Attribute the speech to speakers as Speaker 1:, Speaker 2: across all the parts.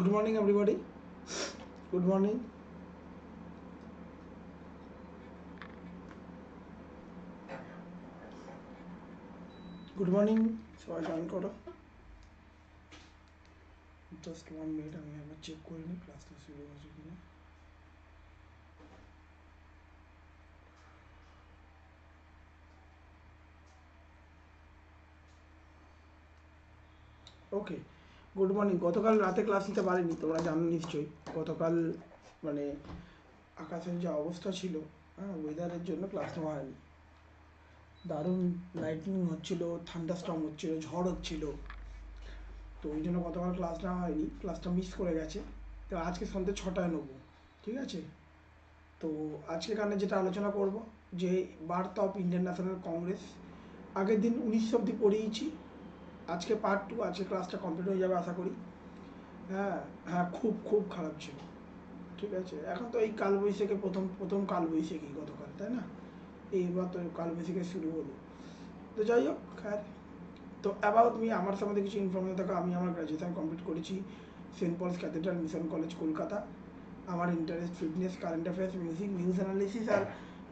Speaker 1: good morning everybody good morning good morning সবাই join করো just one minute আমি একবার চেক করে নিই ক্লাসটা শুরু হয়েছে কিনা ওকে okay. গুড মর্নিং গতকাল রাতে ক্লাস নিতে পারিনি তোমরা জানো নিশ্চয়ই গতকাল মানে আকাশের যা অবস্থা ছিল হ্যাঁ ওয়েদারের জন্য ক্লাস নেওয়া হয়নি দারুণ লাইটনিং হচ্ছিল থান্ডারস্টর্ম হচ্ছিল ঝড় হচ্ছিল তো ওই জন্য গতকাল ক্লাস নেওয়া হয়নি ক্লাসটা মিস করে গেছে তো আজকে সন্ধ্যে ছটায় নেবো ঠিক আছে তো আজকে কারণে যেটা আলোচনা করব যে birth of Indian national Congress আগের দিন উনিশশো অব্দি পড়িয়েছি আজকে পার্ট টু আজকে ক্লাসটা কমপ্লিট হয়ে যাবে আশা করি হ্যাঁ হ্যাঁ খুব খুব খারাপ ছিল ঠিক আছে এখন তো এই কালবৈশাখে প্রথম প্রথম কালবৈশাখী গতকাল তাই না এইবার তো কালবৈশাখে শুরু হলো তো যাই হোক খ্যার তো অ্যাবাউট মি আমার সম্বন্ধে কিছু ইনফরমেশন থাকা আমি আমার গ্র্যাজুয়েশন কমপ্লিট করেছি Saint Paul's cathedral mission college Kolkata আমার interest fitness current affairs music news analysis আর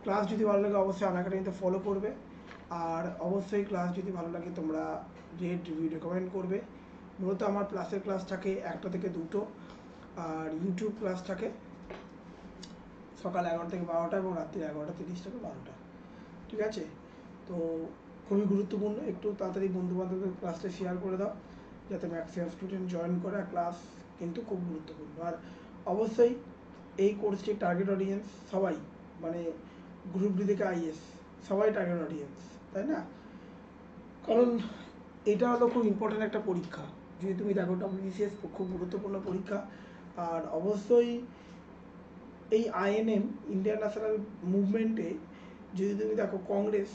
Speaker 1: ক্লাস যদি ভালো লাগে অবশ্যই আমার কিন্তু ফলো করবে আর অবশ্যই ক্লাস যদি ভালো লাগে তোমরা রেট রিভিউ রেকমেন্ড করবে মূলত আমার প্লাসের ক্লাস থাকে একটা থেকে দুটো আর ইউটিউব ক্লাস থাকে সকাল এগারোটা থেকে বারোটা এবং রাত্রি এগারোটা তিরিশ থেকে বারোটা ঠিক আছে তো খুবই গুরুত্বপূর্ণ একটু তাড়াতাড়ি বন্ধুবান্ধবদের ক্লাসটা শেয়ার করে দাও যাতে ম্যাক্সিমাম স্টুডেন্ট জয়েন করে ক্লাস কিন্তু খুব গুরুত্বপূর্ণ আর অবশ্যই এই কোর্সটির টার্গেট অডিয়েন্স সবাই মানে গ্রুপ ডি থেকে আইএস সবাই টার্গেট অডিয়েন্স তাই না কারণ এটা হলো খুব ইম্পর্ট্যান্ট একটা পরীক্ষা যদি তুমি দেখো বিসিএস খুব গুরুত্বপূর্ণ পরীক্ষা আর অবশ্যই এই আইএনএম ইন্ডিয়ান ন্যাশনাল মুভমেন্টে যদি তুমি দেখো কংগ্রেস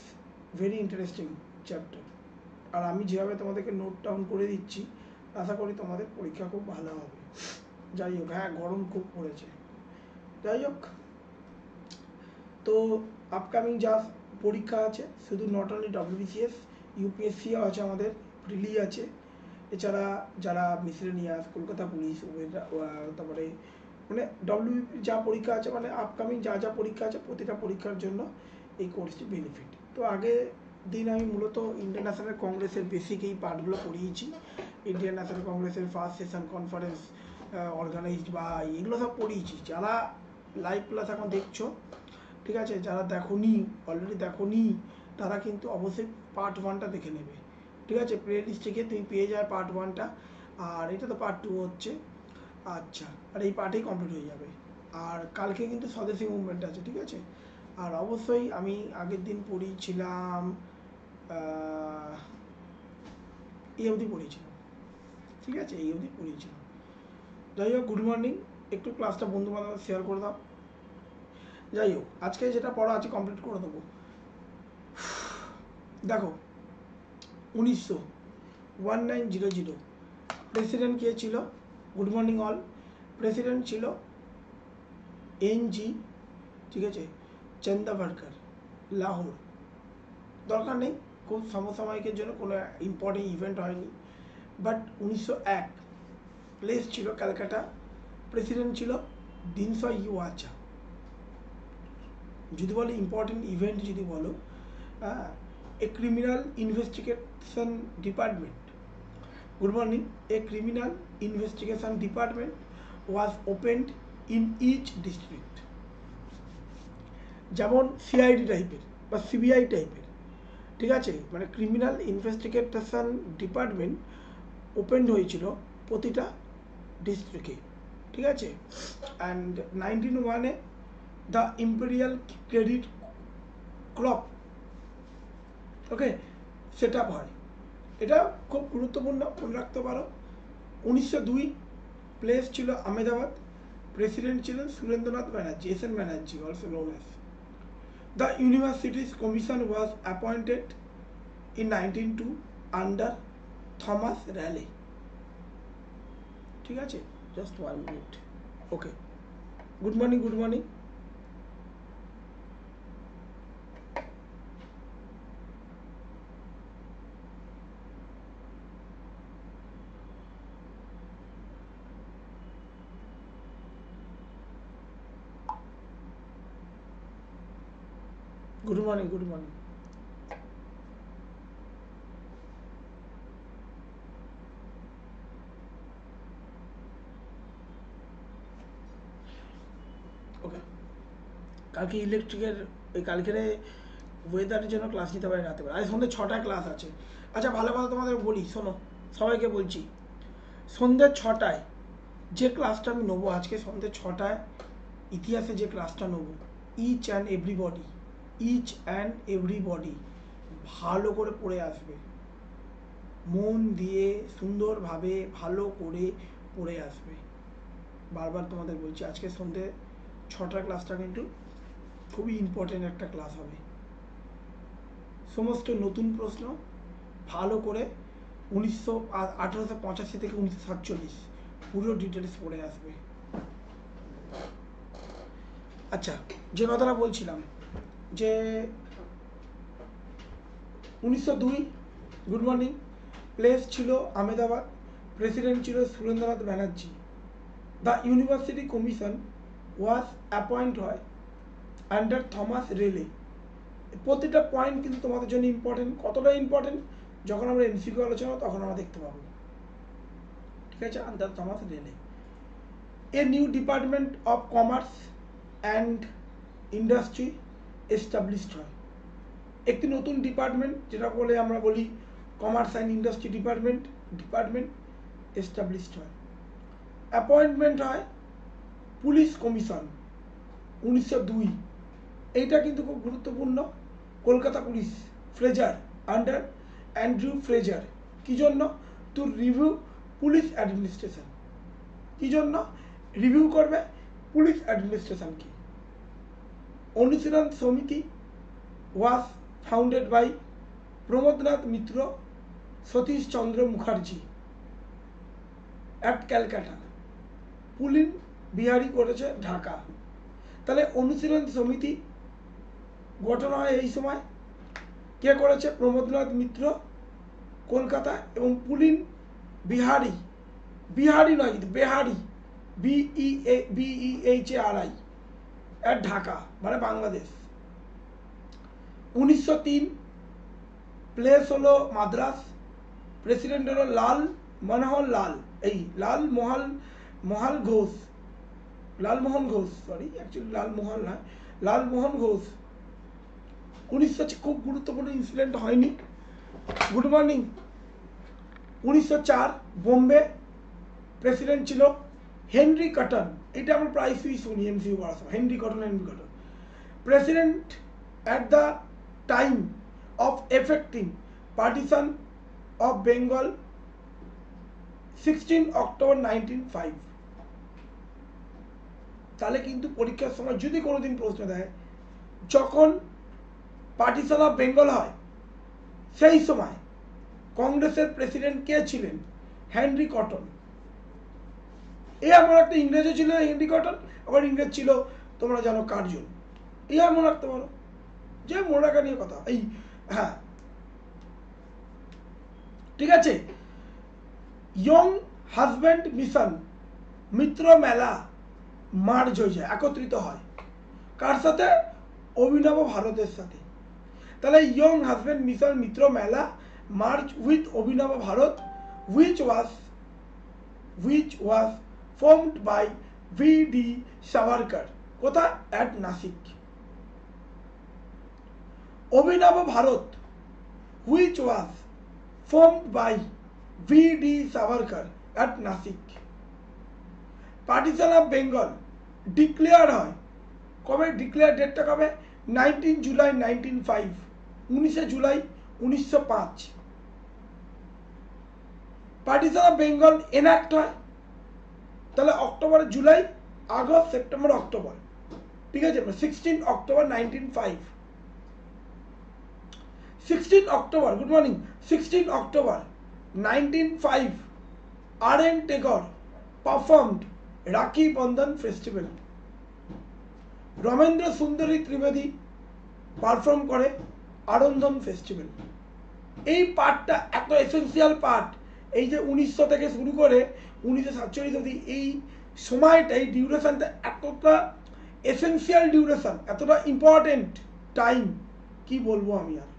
Speaker 1: ভেরি ইন্টারেস্টিং চ্যাপ্টার আর আমি যেভাবে তোমাদেরকে নোট ডাউন করে দিচ্ছি আশা করি তোমাদের পরীক্ষা খুব ভালো হবে যাই হোক হ্যাঁ গরম খুব পড়েছে যাই হোক তো আপকামিং যা পরীক্ষা আছে শুধু নট অনলি ডব্লিউবিসিএস ইউপিএসসি আছে আমাদের প্রিলি আছে এছাড়া যারা মিসলেনিয়াস কলকাতা পুলিশ তারপরে মানে ডব্লিউ যা পরীক্ষা আছে মানে আপকামিং যা যা পরীক্ষা আছে প্রতিটা পরীক্ষার জন্য এই কোর্সটি বেনিফিট তো আগে দিন আমি মূলত ইন্টারন্যাশনাল কংগ্রেসের বেসিক এই পার্টগুলো পড়িয়েছি ইন্ডিয়ান ন্যাশনাল কংগ্রেসের ফার্স্ট সেশন কনফারেন্স অর্গানাইজড বা এগুলো সব পড়িয়েছি যারা লাইভ ক্লাস এখন দেখছো ঠিক আছে যারা দেখো নি অলরেডি দেখো নি তারা কিন্তু অবশ্যই পার্ট ওয়ানটা দেখে নেবে ঠিক আছে প্লে লিস্টে গিয়ে তুমি পেয়ে যাবে পার্ট ওয়ানটা আর এটা তো পার্ট টু হচ্ছে আচ্ছা আর এই পার্টেই কমপ্লিট হয়ে যাবে আর কালকে কিন্তু স্বদেশি মুভমেন্ট আছে ঠিক আছে আর অবশ্যই আমি আগের দিন পড়িয়েছিলাম এই অবধি পড়িয়েছিলাম ঠিক আছে এই অবধি পড়িয়েছিলাম যাই হোক গুড মর্নিং একটু ক্লাসটা বন্ধু বান্ধব শেয়ার করে দাও যাই হোক আজকে যেটা পড়া আছে কমপ্লিট করে দেবো দেখো উনিশশো one nine zero zero president কে ছিল গুড মর্নিং অল প্রেসিডেন্ট ছিল এন জি ঠিক আছে চন্দাভারকার লাহোর দরকার নেই খুব সমসাময়িকের জন্য কোনো ইম্পর্টেন্ট ইভেন্ট হয়নি বাট উনিশশো এক প্লেস ছিল ক্যালকাটা প্রেসিডেন্ট ছিল ইউ আচা যদি বলো ইম্পর্টেন্ট ইভেন্ট যদি বলো হ্যাঁ a criminal investigation department good morning a criminal investigation department was opened in each district যেমন সিআইডি টাইপের বা সিবিআই টাইপের ঠিক আছে মানে ক্রিমিনাল ইনভেস্টিগেশন ডিপার্টমেন্ট ওপেন হয়েছিল প্রতিটা ডিস্ট্রিক্টে ঠিক আছে অ্যান্ড নাইনটিন ওয়ানে the imperial credit crop okay সেটা হয় এটা খুব গুরুত্বপূর্ণ মনে রাখতে পারো উনিশশো দুই প্লেস ছিল আহমেদাবাদ প্রেসিডেন্ট ছিলেন Surendranath Banerjee S N Banerjee also known as the universities commission was appointed in nineteen two under Thomas Raleigh ঠিক আছে just one minute okay good morning good morning morning good morning কালকে ইলেকট্রিকের ওই কালকের ওয়েদারের জন্য ক্লাস নিতে পারি রাতে আজ সন্ধ্যে ছটা ক্লাস আছে আচ্ছা ভালো কথা তোমাদের বলি শোনো সবাইকে বলছি সন্ধ্যে ছটায় যে ক্লাসটা আমি নেবো আজকে সন্ধ্যে ছটায় ইতিহাসে যে ক্লাসটা নেবো each and everybody each and everybody ভালো করে পড়ে আসবে মন দিয়ে সুন্দরভাবে ভালো করে পড়ে আসবে বারবার তোমাদের বলছি আজকে সন্ধ্যে ছটার ক্লাসটা কিন্তু খুবই ইম্পর্টেন্ট একটা ক্লাস হবে সমস্ত নতুন প্রশ্ন ভালো করে উনিশশো আঠারোশো পঁচাশি থেকে উনিশশো সাতচল্লিশ পুরো ডিটেলস পড়ে আসবে আচ্ছা যে কথাটা বলছিলাম যে উনিশশো গুড মর্নিং প্লেস ছিল আহমেদাবাদ প্রেসিডেন্ট ছিল Surendranath Banerjee the university commission was appoint হয় আন্ডার থমাস রেলে প্রতিটা পয়েন্ট কিন্তু তোমাদের জন্য ইম্পর্টেন্ট কতটা ইম্পর্টেন্ট যখন আমরা এমসিকিউ আলোচনা তখন আমরা দেখতে পাবো ঠিক আছে under Thomas Raleigh a new department of commerce and industry established হয় একটি নতুন ডিপার্টমেন্ট যেটা বলে আমরা বলি commerce and industry department department established হয় অ্যাপয়েন্টমেন্ট হয় পুলিশ কমিশন উনিশশো দুই এইটা কিন্তু খুব গুরুত্বপূর্ণ Kolkata police Fraser under Andrew Fraser কি জন্য টু রিভিউ পুলিশ অ্যাডমিনিস্ট্রেশন কি জন্য রিভিউ করবে পুলিশ অ্যাডমিনিস্ট্রেশনকে Anushilan Samiti was founded by Pramodnath Mitra Satish Chandra Mukherjee at Calcutta Pulin Bihari করেছে ঢাকা তাহলে অনুশীলন সমিতি গঠন হয় এই সময় কে করেছে প্রমোদনাথ মিত্র কলকাতা এবং পুলিন বিহারি বিহারি নয় কিন্তু Behari BE A BE H A R I at Dhaka মানে বাংলাদেশ উনিশশো তিন প্লেস হলো মাদ্রাস প্রেসিডেন্ট হলো লাল মনোহর লাল এই লাল মহাল মহাল ঘোষ লালমোহন ঘোষ সরি অ্যাকচুয়ালি লালমোহন নয় লালমোহন ঘোষ উনিশশো খুব গুরুত্বপূর্ণ ইনসিডেন্ট হয়নি গুড মর্নিং উনিশশো চার বোম্বে প্রেসিডেন্ট ছিল হেনরি কটন এটা আমরা প্রায়শই শুনি এমসিউ পড়ার সময় হেনরি ঘটনা হেনরি ঘটনা president at the time of effecting partition of Bengal sixteen October nineteen five তাহলে কিন্তু পরীক্ষার সময় যদি কোনোদিন প্রশ্ন দেয় যখন পার্টিশন অফ বেঙ্গল হয় সেই সময় কংগ্রেসের প্রেসিডেন্ট কে ছিলেন হেনরি কটন এ এমন একটা ইংরেজও ছিল হিন্দি কটন আবার ইংরেজ ছিল তোমরা জানো কার্জন এই আর মনে রাখতে পারো যে মনে রাখা নিয়ে কথা এই হ্যাঁ ঠিক আছে Younghusband mission Mitra Mela merge হয়ে যায় একত্রিত হয় কার সাথে অভিনব ভারতের সাথে তাহলে Younghusband mission Mitra Mela March with Abhinav Bharat which was which was formed by V.D. Savarkar. কোথায় at Nashik Abhinav Bharat which was formed by VD Savarkar at Nashik partition of Bengal declare হয় কবে ডিক্লেয়ার ডেটটা কবে নাইনটিন জুলাই নাইনটিন ফাইভ উনিশে জুলাই উনিশশো পাঁচ পার্টিশন অফ বেঙ্গল এনাক্ট হয় তাহলে October July August September October ঠিক আছে সিক্সটিন মানে October nineteen five sixteen October good morning sixteen October nineteen five R N Tagore performed Rakhi Bandhan festival Ramendra সুন্দরী ত্রিবেদী পারফর্ম করে আরন্ধন ফেস্টিভ্যাল এই পার্টটা এত এসেন্সিয়াল পার্ট এই যে উনিশশো থেকে শুরু করে উনিশশো সাতচল্লিশ অবধি এই সময়টা এই ডিউরেশনটা এতটা এসেন্সিয়াল ডিউরেশন এতটা ইম্পর্টেন্ট টাইম কি বলবো আমি আর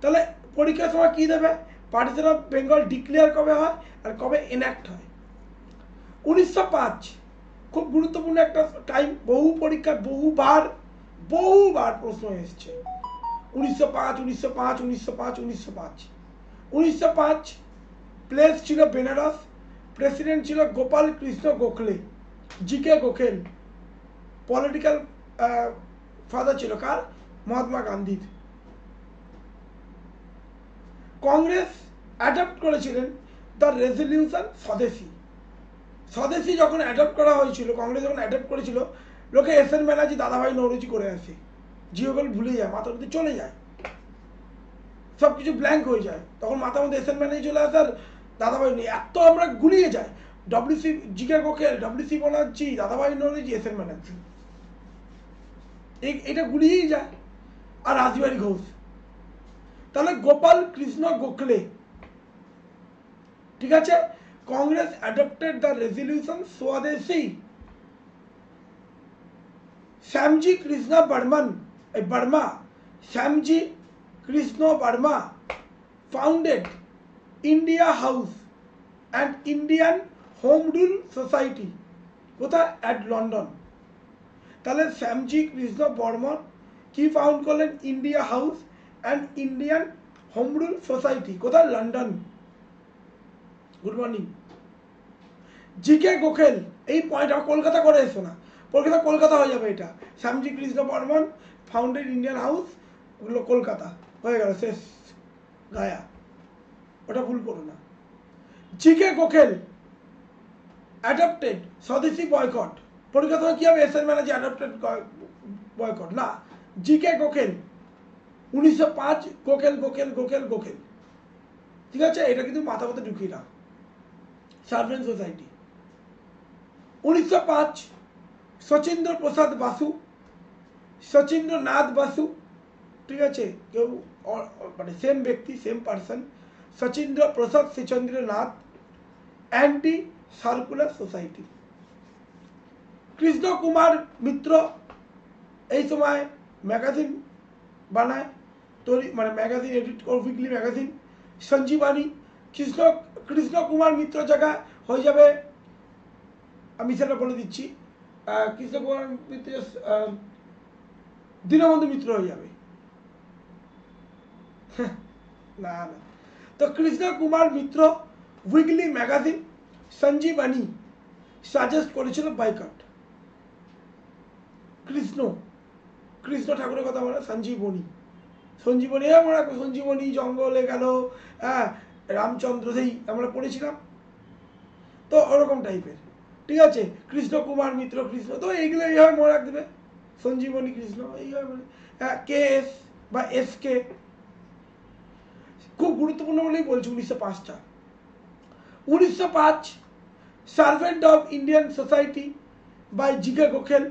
Speaker 1: তাহলে পরীক্ষার সময় কী দেবে পার্টিশন অফ বেঙ্গল ডিক্লেয়ার কবে হয় আর কবে এনাক্ট হয় উনিশশো পাঁচ খুব গুরুত্বপূর্ণ একটা টাইম বহু পরীক্ষা বহুবার বহুবার প্রশ্ন এসছে উনিশশো পাঁচ উনিশশো পাঁচ উনিশশো পাঁচ উনিশশো পাঁচ উনিশশো পাঁচ প্লেস ছিল বেনারস প্রেসিডেন্ট ছিল Gopal Krishna Gokhale G K Gokhale political father ছিল কার মহাত্মা গান্ধীর কংগ্রেস অ্যাডাপ্ট করেছিলেন দ্য রেজলিউশন স্বদেশী স্বদেশী যখন অ্যাডাপ্ট করা হয়েছিল কংগ্রেস যখন অ্যাডাপ্ট করেছিল লোকে এস এন ব্যানার্জি দাদাভাই নৌরুচি করে আসে জিওগল ভুলে যায় মাথার মধ্যে চলে যায় সব কিছু ব্ল্যাঙ্ক হয়ে যায় তখন মাথার মধ্যে এস এন ব্যানার্জি চলে আসার দাদাভাই নেই এত আমরা গুলিয়ে যাই W C G K Gokhale W C Bonnerjee Dadabhai Naoroji S N Banerjee এটা গুলিয়েই যায় আর রাজবিহারী ঘোষ তাহলে গোপাল কৃষ্ণ গোখলে ঠিক আছে Congress adopted the resolution swadeshi Shyamji Krishna Varman Varma Shyamji Krishna Varma founded India house and Indian home rule society কোথায় অ্যাট লন্ডন তাহলে শ্যামজি কৃষ্ণ বর্মন কি ফাউন্ড করলেন India house and Indian home rule society কোথায় London good morning G K Gokhale এই পয়েন্টটা কলকাতা করে এসো না কলকাতা কলকাতা হয়ে যাবে এটা Shyamji Krishna Varman founded Indian house Kolkata হয়ে গেল শেষ গায়া ওটা ভুল করো না জিকে কোকেল অ্যাডাপ্টেড স্বদেশি বয়কট পরিকল্পনা কী হবে এসএন ম্যানেজি অ্যাডাপ্টেড বয়কট না জিকে কোকেল উনিশশো পাঁচ কোকেল কোকেল কোকেল কোকেল ঠিক আছে এটা কিন্তু মাথা মতো ঢুকিয়ে না সার্ভেন সোসাইটি উনিশশো পাঁচ শচীন্দ্র প্রসাদ বাসু শচীন্দ্রনাথ বাসু ঠিক আছে কেউ মানে সেম ব্যক্তি same person Sachindra Prasad শ্রীচন্দ্রনাথ anti circular society Krishna Kumar Mitra এই সময় ম্যাগাজিন বানায় তৈরি মানে ম্যাগাজিন এডিট করে উইকলি ম্যাগাজিন সঞ্জীবানী কৃষ্ণ কৃষ্ণ কুমার মিত্র জায়গা হয়ে যাবে আমি সেটা বলে দিচ্ছি কৃষ্ণ কুমার মিত্র দীনবন্ধু মিত্র হয়ে যাবে না না તો Krishnakumar Mitra weekly magazine Sanjibani suggest করেছিল বাইকাট কৃষ্ণ কৃষ্ণ ঠাকুরের কথা বলে সঞ্জীবনী হ্যাঁ, সঞ্জীবনী আমরা সঞ্জীবনী জঙ্গলে গেল হ্যাঁ রামচন্দ্র সেই আমরা পড়েছিলাম তো ওরকম টাইপের ঠিক আছে কৃষ্ণ কুমার মিত্র কৃষ্ণ তো এইগুলো এইভাবে মনে দেবে সঞ্জীবনী কৃষ্ণ এইভাবে হ্যাঁ কে এস বা এস কে খুব গুরুত্বপূর্ণ বলেই বলছি উনিশশো পাঁচটা উনিশশো পাঁচ servant of Indian society by G K Gokhale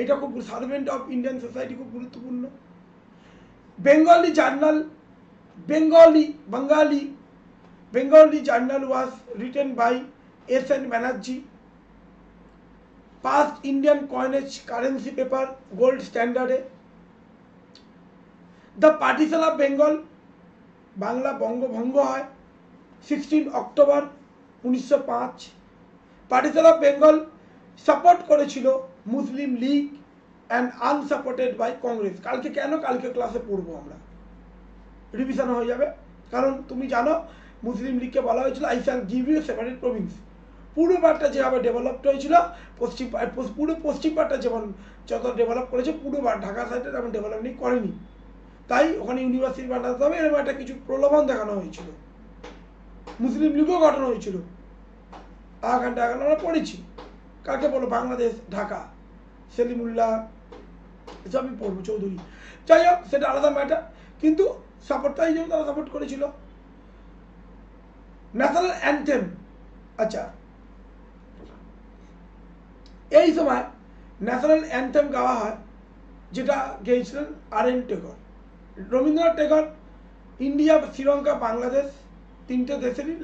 Speaker 1: এটা খুব সার্ভেন্ট অফ ইন্ডিয়ান সোসাইটি খুব গুরুত্বপূর্ণ বেঙ্গলি জার্নাল বেঙ্গলি বাঙ্গালি Bengali journal was written by S N Banerjee past Indian coinage currency paper gold স্ট্যান্ডার্ডে the partition of Bengal Bangla বঙ্গভঙ্গ হয় সিক্সটিন অক্টোবর উনিশশো পাঁচ পার্টিসান অফ বেঙ্গল সাপোর্ট করেছিল মুসলিম League and unsupported by Congress কালকে কেন কালকে ক্লাসে পড়বো আমরা রিভিশন হয়ে যাবে কারণ তুমি জানো মুসলিম লীগকে বলা হয়েছিল I shall give you separate province পুরো পার্টটা যেভাবে ডেভেলপড হয়েছিল পশ্চিম পুরো পশ্চিম পার্টটা যেমন যত ডেভেলপ করেছে পুরো ঢাকা সাইডে তেমন ডেভেলপ করেনি তাই ওখানে ইউনিভার্সিটি পাঠাতে হবে এরকম একটা কিছু প্রলোভন দেখানো হয়েছিল মুসলিম লীগও গঠন হয়েছিল আগানটা আগান আমরা পড়েছি কাকে বলো বাংলাদেশ ঢাকা সেলিমুল্লাহ এসব আমি পড়বো চৌধুরী যাই হোক সেটা আলাদা ম্যাটার কিন্তু সাপোর্টটা এই জন্য তারা সাপোর্ট করেছিল ন্যাশনাল অ্যান্থেম আচ্ছা এই সময় ন্যাশনাল অ্যান্থেম গাওয়া হয় যেটা গেয়েছিলেন R N Tagore Rabindranath Tagore India Sri Lanka Bangladesh তিনটে দেশেরই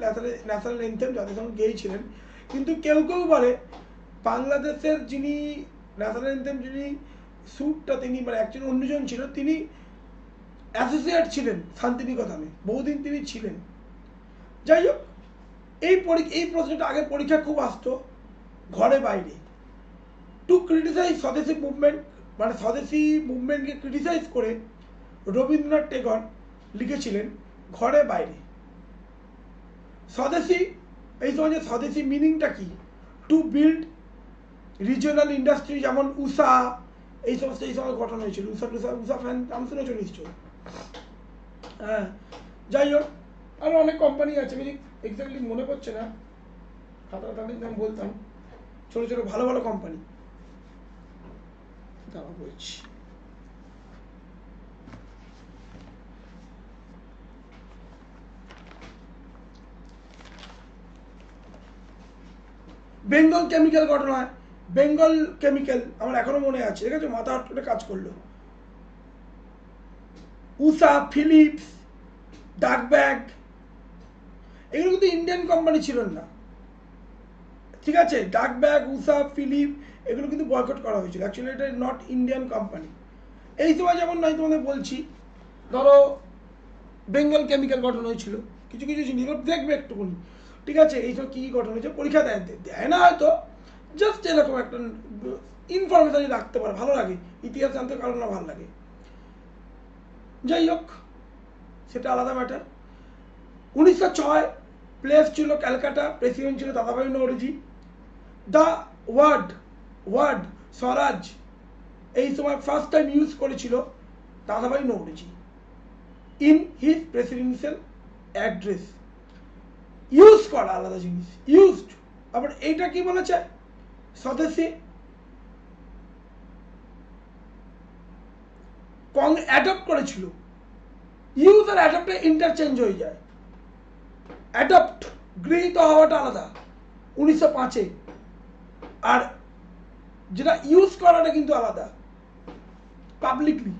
Speaker 1: ন্যাশনাল এনথেম জাতির গিয়েছিলেন কিন্তু কেউ কেউ বলে বাংলাদেশের যিনি ন্যাশনাল এনথেম যিনি স্যুটটা তিনি মানে একজন অন্যজন ছিল তিনি অ্যাসোসিয়েট ছিলেন শান্তিনিকেতনে বহুদিন তিনি ছিলেন যাই হোক এই পরীক্ষা এই প্রশ্নটা আগে পরীক্ষা খুব আসতো ঘরে বাইরে টু ক্রিটিসাইজ স্বদেশি মুভমেন্ট মানে স্বদেশি মুভমেন্টকে ক্রিটিসাইজ করে রবীন্দ্রনাথ টেগর লিখেছিলেন ঘরে বাইরে স্বদেশি এই সময় স্বদেশি মিনিংটা কি টু বিল্ড রিজিওনাল ইন্ডাস্ট্রি যেমন উষা এই সমস্ত এই সময় গঠন হয়েছিল উষা টুষা উষা ফ্যান নাম শুনেছো নিশ্চয় হ্যাঁ যাই হোক আরও অনেক কোম্পানি আছে আমি মানে এক্স্যাক্টলি মনে পড়ছে না খাতা টানি আমি বলতাম ছোটো ছোটো ভালো ভালো কোম্পানি তারা বলছি বেঙ্গল কেমিক্যাল ঘটনা বেঙ্গল কেমিক্যাল আমার এখনও মনে আছে ঠিক আছে মাথা হট করে কাজ করলো উষা ফিলিপস ডাক ব্যাগ এগুলো কিন্তু ইন্ডিয়ান কোম্পানি ছিল না ঠিক আছে ডাক ব্যাগ উষা ফিলিপ এগুলো কিন্তু বয়কট করা হয়েছিল অ্যাকচুয়ালি এটা নট ইন্ডিয়ান কোম্পানি এই সময় যেমন নয় তোমাদের বলছি ধরো বেঙ্গল কেমিক্যাল গঠন হয়েছিল কিছু কিছু জিনিস দেখবে একটুখানি ঠিক আছে এইসব কী কী ঘটনা হয়েছে পরীক্ষা দেয় দেয় না হয়তো জাস্ট এরকম একটা ইনফরমেশানই রাখতে পারে ভালো লাগে ইতিহাস জানতে কারণ না ভালো লাগে যাই হোক সেটা আলাদা ম্যাটার উনিশশো ছয় প্লেস ছিল ক্যালকাটা প্রেসিডেন্ট ছিল Dadabhai Naoroji the word word স্বরাজ এই সময় ফার্স্ট টাইম ইউজ করেছিল Dadabhai Naoroji in his presidential address use করা আলাদা জিনিস ইউজড আবার এইটা কি বলেছে স্বদেশী কং অ্যাডপ্ট করেছিল ইউজ আর অ্যাডপ্টে ইন্টারচেঞ্জ হয়ে যায় অ্যাডপ্ট গৃহীত হওয়াটা আলাদা উনিশশো পাঁচে আর যেটা ইউজ করাটা কিন্তু আলাদা পাবলিকলি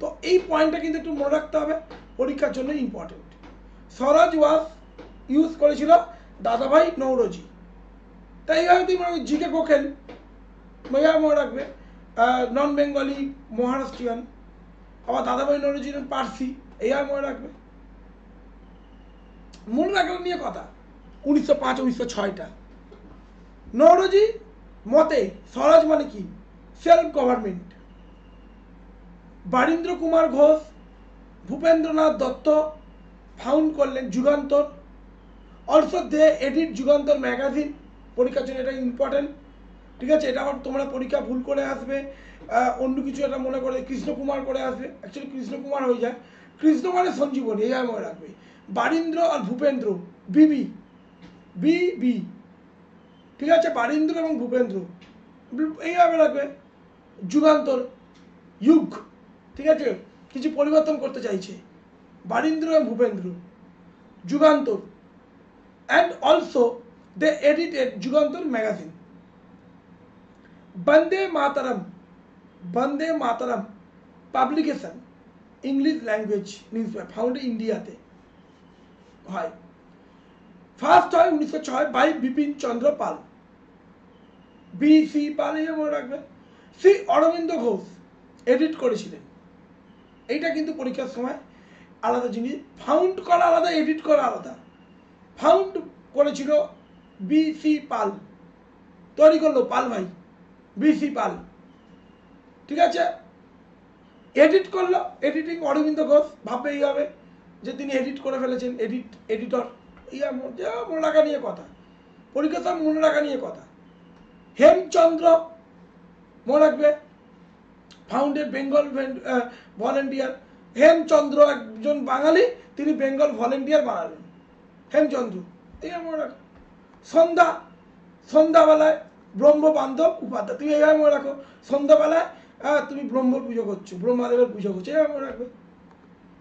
Speaker 1: তো এই পয়েন্টটা কিন্তু একটু মনে রাখতে হবে পরীক্ষার জন্য ইম্পর্টেন্ট স্বরাজ ওয়াজ ইউজ করেছিল দাদাভাই নৌরজি তাই হয়তো মনে জিকে কোখেন মেয়া মনে রাখবে নন বেঙ্গলি মহারাষ্ট্রিয়ান আবার দাদাভাই নৌরজি পার্সি এইভাবে মনে রাখবে মনে রাখলে নিয়ে কথা উনিশশো পাঁচ উনিশশো ছয়টা নৌরজি মতে স্বরাজ মানে কি self government Barindra Kumar Ghosh Bhupendranath Dutta found করলেন Jugantor also they edit Jugantor magazine পরীক্ষার জন্য এটা ইম্পর্টেন্ট ঠিক আছে এটা আবার তোমরা পরীক্ষা ভুল করে আসবে অন্য কিছু এটা মনে করে কৃষ্ণকুমার করে আসবে অ্যাকচুয়ালি কৃষ্ণকুমার হয়ে যায় কৃষ্ণকুমারের সঞ্জীবনী এই মনে রাখবে বারীন্দ্র আর ভূপেন্দ্র বিবি বিবি ঠিক আছে বারীন্দ্র এবং ভূপেন্দ্র এইভাবে রাখবে যুগান্তর যুগ ঠিক আছে কিছু পরিবর্তন করতে চাইছে বারীন্দ্র এবং Bhupendra Jugantor and also they edited Jugantur magazine. Bande Mataram, Bande Mataram publication, English language newspaper found ইন্ডিয়াতে হয় ফার্স্ট হয় উনিশশো ছয় by Bipin Chandra Pal B C Pal এই মনে রাখবেন সি অরবিন্দ ঘোষ এডিট করেছিলেন এইটা কিন্তু পরীক্ষার সময় আলাদা জিনিস ফাউন্ড করা আলাদা এডিট করা আলাদা ফাউন্ড করেছিল বিসি পাল তৈরি করলো পাল ভাই বিসি পাল ঠিক আছে এডিট করলো এডিটিং অরবিন্দ ঘোষ ভাববে এই হবে যে তিনি এডিট করে ফেলেছেন এডিট এডিটর ইয়া মনে রাখা নিয়ে কথা পরীক্ষা মনে রাখা নিয়ে কথা হেমচন্দ্র মনে রাখবে ফাউন্ডেড বেঙ্গল ভলেন্টিয়ার হেমচন্দ্র একজন বাঙালি তিনি বেঙ্গল ভলেন্টিয়ার বানালেন হেমচন্দ্র এই মনে রাখো সন্ধ্যা সন্ধ্যাবেলায় ব্রহ্ম বান্ধব উপাধ্যায় তুমি এইভাবে মনে রাখো সন্ধ্যাবেলায় তুমি ব্রহ্ম পুজো করছো ব্রহ্মাদেবের পুজো করছো এইভাবে মনে রাখবে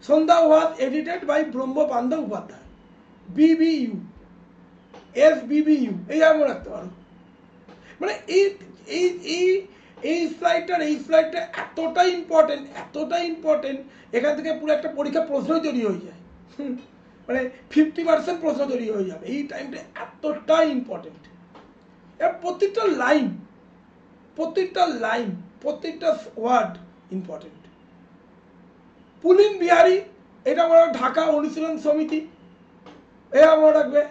Speaker 1: সন্ধ্যা ওয়াজ edited by Brahma Bandhab Upadhyay U S U এইভাবে মনে রাখতে পারো মানে এই এই এই এই স্লাইডটার এই স্লাইডটা এতটা ইম্পর্টেন্ট এতটা ইম্পর্টেন্ট এখান থেকে পুরো একটা পরীক্ষা প্রশ্নই তৈরি হয়ে যায় মানে ফিফটি পার্সেন্ট প্রশ্ন তৈরি হয়ে যাবে এই টাইমটা এতটা ইম্পর্টেন্ট এর প্রত্যেকটা লাইন প্রত্যেকটা লাইন প্রত্যেকটা ওয়ার্ড ইম্পর্টেন্ট পুলিন বিহারি এটা মনে ঢাকা অনুশীলন সমিতি এ মনে রাখবে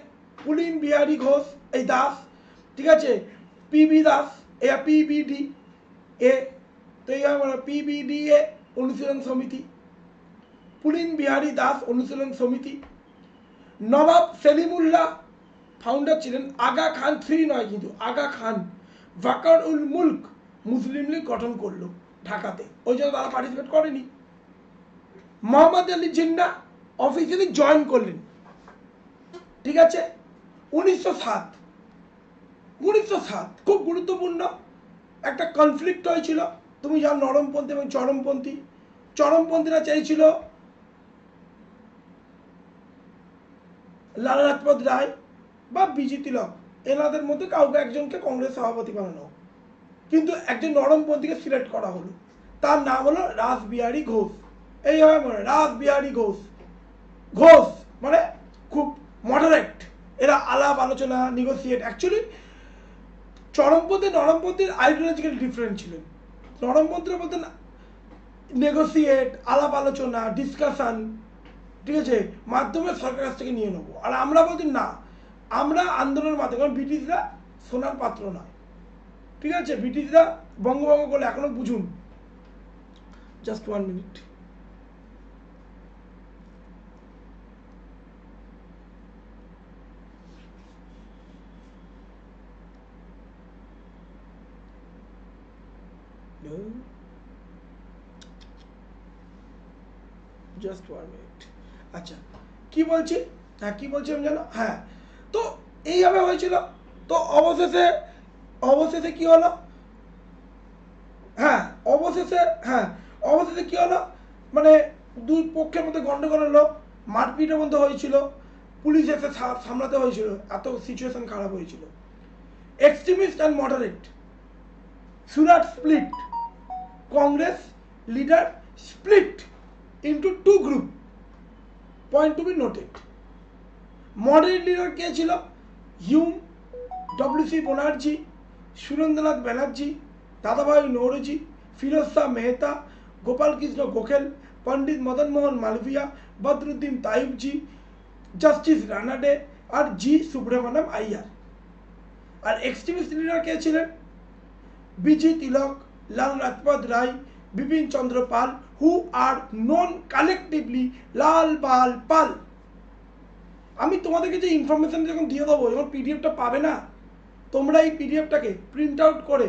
Speaker 1: পুলিন বিহারি ঘোষ এই দাস ঠিক আছে পিবি দাস এ পিবিডি এ তো এই আমার পিবিডি এ অনুশীলন সমিতি পুলিন বিহারী দাস অনুশীলন সমিতি নবাব সেলিমুল্লাহ ফাউন্ডার ছিলেন আগা খান থ্রি নয় কিন্তু আগা খান ভাকার উল মুল্ক মুসলিম লীগ গঠন করলো ঢাকাতে ওই জন্য তারা পার্টিসিপেট করেনি মোহাম্মদ আলী জিন্না অফিসিয়ালি জয়েন করলেন ঠিক আছে উনিশশো সাত উনিশশো সাত খুব গুরুত্বপূর্ণ একটা কনফ্লিক্ট হয়েছিল তুমি যা নরমপন্থী এবং চরমপন্থী চরমপন্থীরা চাইছিল লালা লাজপত রায় বা বিজি তিলক এনাদের মধ্যে কাউকে একজনকে কংগ্রেস সভাপতি বানানো কিন্তু একজন নরমপন্থীকে সিলেক্ট করা হলো তার নাম হলো রাসবিহারী ঘোষ এইভাবে মনে রাসবিহারী ঘোষ ঘোষ মানে খুব মডারেট এরা আলাপ আলোচনা নিগোসিয়েট অ্যাকচুয়ালি চরমপন্থী নরমপন্থীর আইডিওলজিক্যাল ডিফারেন্ট ছিলেন নরমপন্থীরা বলতেন নেগোসিয়েট আলাপ আলোচনা ডিসকাশন ঠিক আছে মাধ্যমে সরকারের কাছ থেকে নিয়ে নেবো আর আমরা বলছি না আমরা আন্দোলনের মাধ্যমে কারণ ব্রিটিশরা সোনার পাত্র নয় ঠিক আছে ব্রিটিশরা বঙ্গভঙ্গ করলে এখনও বুঝুন just one minute just one minute আচ্ছা কি বলছি হ্যাঁ কী আমি যেন হ্যাঁ তো এইভাবে হয়েছিল তো অবশেষে অবশেষে কি হলো হ্যাঁ অবশেষে হ্যাঁ অবশেষে কি হলো মানে দুই পক্ষের মধ্যে গণ্ডগোল হলো মারপিটের মধ্যে হয়েছিল পুলিশ এসে সামলাতে হয়েছিল এত সিচুয়েশন খারাপ হয়েছিল extremist and moderate Surat split Congress leader split into two group point to be noted model leader কে ছিল Hume C Bonnerjee Surendranath Banerjee Dadabhai Naoroji Firoz Shah Mehta Gopal Krishna Gokhale Pandit Madanmohan Malaviya Badruddin Tyabji justice Ranade আর জি সুব্রহ্মণ্যম আইয়ার আর এক্সট্রিমিস্ট লিডার কে ছিলেন B G Tilak Lal Lajpat Rai Bipin Chandra Pal who are known collectively Lal Bal Pal আমি তোমাদেরকে যে ইনফরমেশান যখন দিয়ে দেবো যখন পিডিএফটা পাবে না তোমরা এই পিডিএফটাকে প্রিন্ট আউট করে